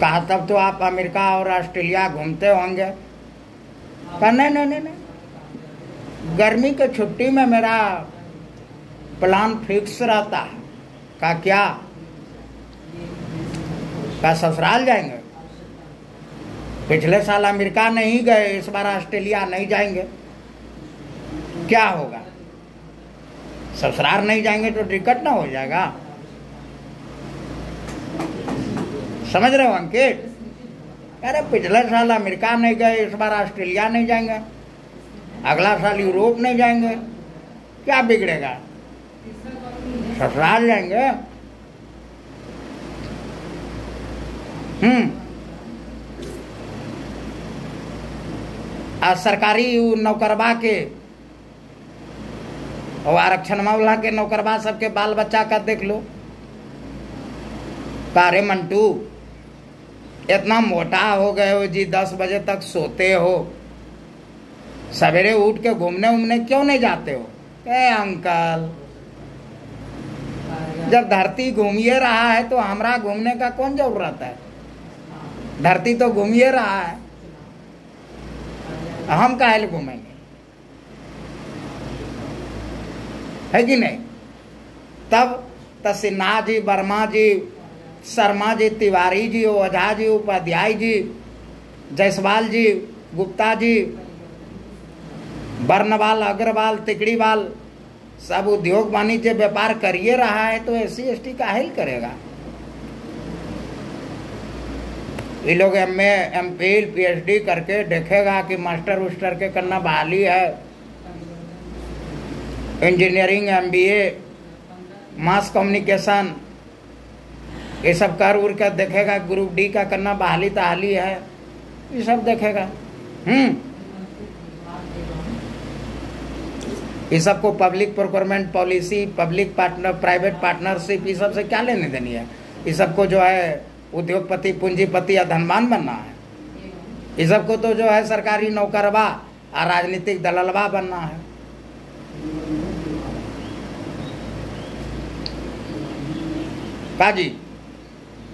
कहा, तब तो आप अमेरिका और ऑस्ट्रेलिया घूमते होंगे। कहा, नहीं नहीं नहीं नहीं। गर्मी के छुट्टी में मेरा प्लान फिक्स रहता है। का क्या? का ससुराल जाएँगे? पिछले साल अमेरिका नहीं गए, इस बार ऑस्ट्रेलिया नहीं जाएँगे। क्या होगा? ससुराल नहीं जाएँगे तो टिकट ना हो जाएगा। समझ रहे हो अंकित? अरे पिछले साल अमेरिका नहीं गए, इस बार ऑस्ट्रेलिया नहीं जाएँगे। अगला साल यूरोप नहीं जाएँगे। क्या बिगड़ेगा? ससुराल जाएँगे? हम्म। आ, सरकारी नौकरबा के और आरक्षण मामला के नौकरबा सबके बाल बच्चा का देख लो कारे मंटू, इतना मोटा हो गए हो जी, दस बजे तक सोते हो। सवेरे उठ के घूमने उमने क्यों नहीं जाते हो? कहे अंकल, जब धरती घूमिए रहा है तो हमरा घूमने का कौन ज़रूरत है? धरती तो घूमिए रहा है। हम काहे घूमेंगे। है कि नहीं? तब त सिन्हा जी वर्मा जी शर्मा जी तिवारी जी ओझा जी उपाध्याय जी जायसवाल जी गुप्ता जी बर्नवाल, अग्रवाल, तिकड़ीवाल सब उद्योग वाणिज्य व्यापार करिए रहा है तो एस सी एस का हेल करेगा। ये लोग एम ए एम पी करके देखेगा कि मास्टर उस्टर के करना बहाली है। Engineering M B A mass communication ये सब कर उर कर देखेगा ग्रुप डी का करना बहाली तहाली है। ये सब देखेगा। हम्म। ये सबको public procurement policy public partner private partnership ये सबसे क्या लेने देनी है? ये सबको जो है उद्योगपति, पूंजीपति या धनवान बनना है। ये सबको तो जो है सरकारी नौकरवा और राजनीतिक दललवा बनना है। काजी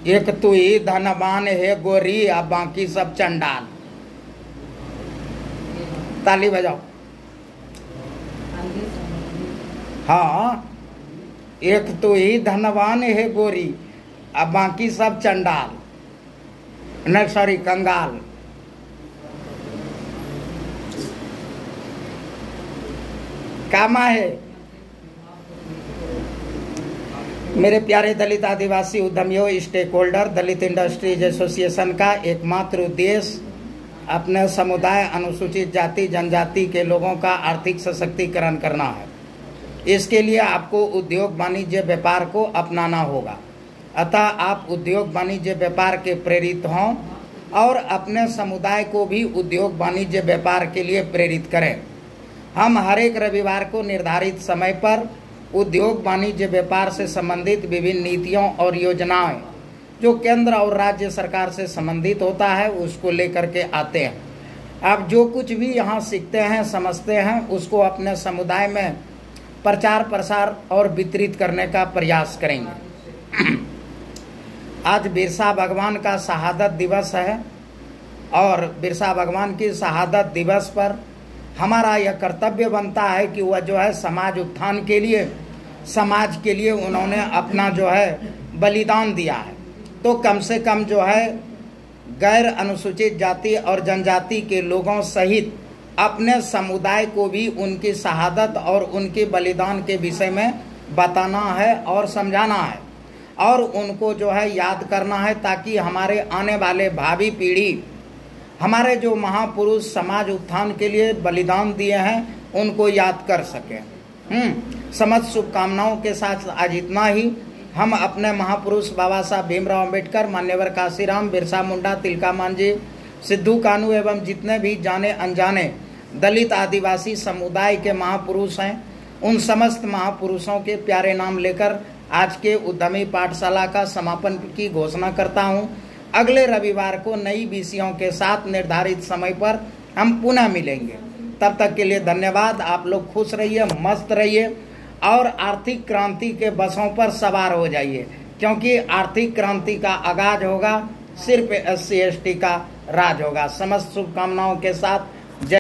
एक तू धनवान है, गोरी और बाकी सब चंडाल। ताली बजाओ। हाँ एक तो ही धनवान है, गोरी। अब बाकी सब चंडाल। नहीं सॉरी कंगाल। कामा है? मेरे प्यारे दलित आदिवासी उद्यमियों स्टेक होल्डर दलित इंडस्ट्रीज़ एसोसिएशन का एकमात्र उद्देश्य अपने समुदाय, अनुसूचित जाति, जनजाति के लोगों का आर्थिक सशक्तिकरण करना है। इसके लिए आपको उद्योग वाणिज्य व्यापार को अपनाना होगा। अतः आप उद्योग वाणिज्य व्यापार के प्रेरित हों और अपने समुदाय को भी उद्योग वाणिज्य व्यापार के लिए प्रेरित करें। हम हर एक रविवार को निर्धारित समय पर उद्योग वाणिज्य व्यापार से संबंधित विभिन्न नीतियों और योजनाएँ, जो केंद्र और राज्य सरकार से संबंधित होता है, उसको लेकर के आते हैं। आप जो कुछ भी यहाँ सीखते हैं, समझते हैं, उसको अपने समुदाय में प्रचार प्रसार और वितरित करने का प्रयास करेंगे। आज बिरसा भगवान का शहादत दिवस है और बिरसा भगवान की शहादत दिवस पर हमारा यह कर्तव्य बनता है कि वह जो है समाज उत्थान के लिए, समाज के लिए उन्होंने अपना जो है बलिदान दिया है। तो कम से कम जो है गैर अनुसूचित जाति और जनजाति के लोगों सहित अपने समुदाय को भी उनकी शहादत और उनके बलिदान के विषय में बताना है और समझाना है। और उनको जो है याद करना है ताकि हमारे आने वाले भावी पीढ़ी, हमारे जो महापुरुष समाज उत्थान के लिए बलिदान दिए हैं, उनको याद कर सकें। हम्म समस्त शुभकामनाओं के साथ आज इतना ही। हम अपने महापुरुष बाबा साहब भीमराव अंबेडकर मान्यवर काशीराम, बिरसा मुंडा, तिलका मांझी, सिद्धू कानू एवं जितने भी जाने अनजाने दलित आदिवासी समुदाय के महापुरुष हैं, उन समस्त महापुरुषों के प्यारे नाम लेकर आज के उद्यमी पाठशाला का समापन की घोषणा करता हूँ। अगले रविवार को नई विषयों के साथ निर्धारित समय पर हम पुनः मिलेंगे। तब तक के लिए धन्यवाद। आप लोग खुश रहिए, मस्त रहिए और आर्थिक क्रांति के बसों पर सवार हो जाइए, क्योंकि आर्थिक क्रांति का आगाज़ होगा, सिर्फ़ एस सी का राज होगा। समस्त शुभकामनाओं के साथ जय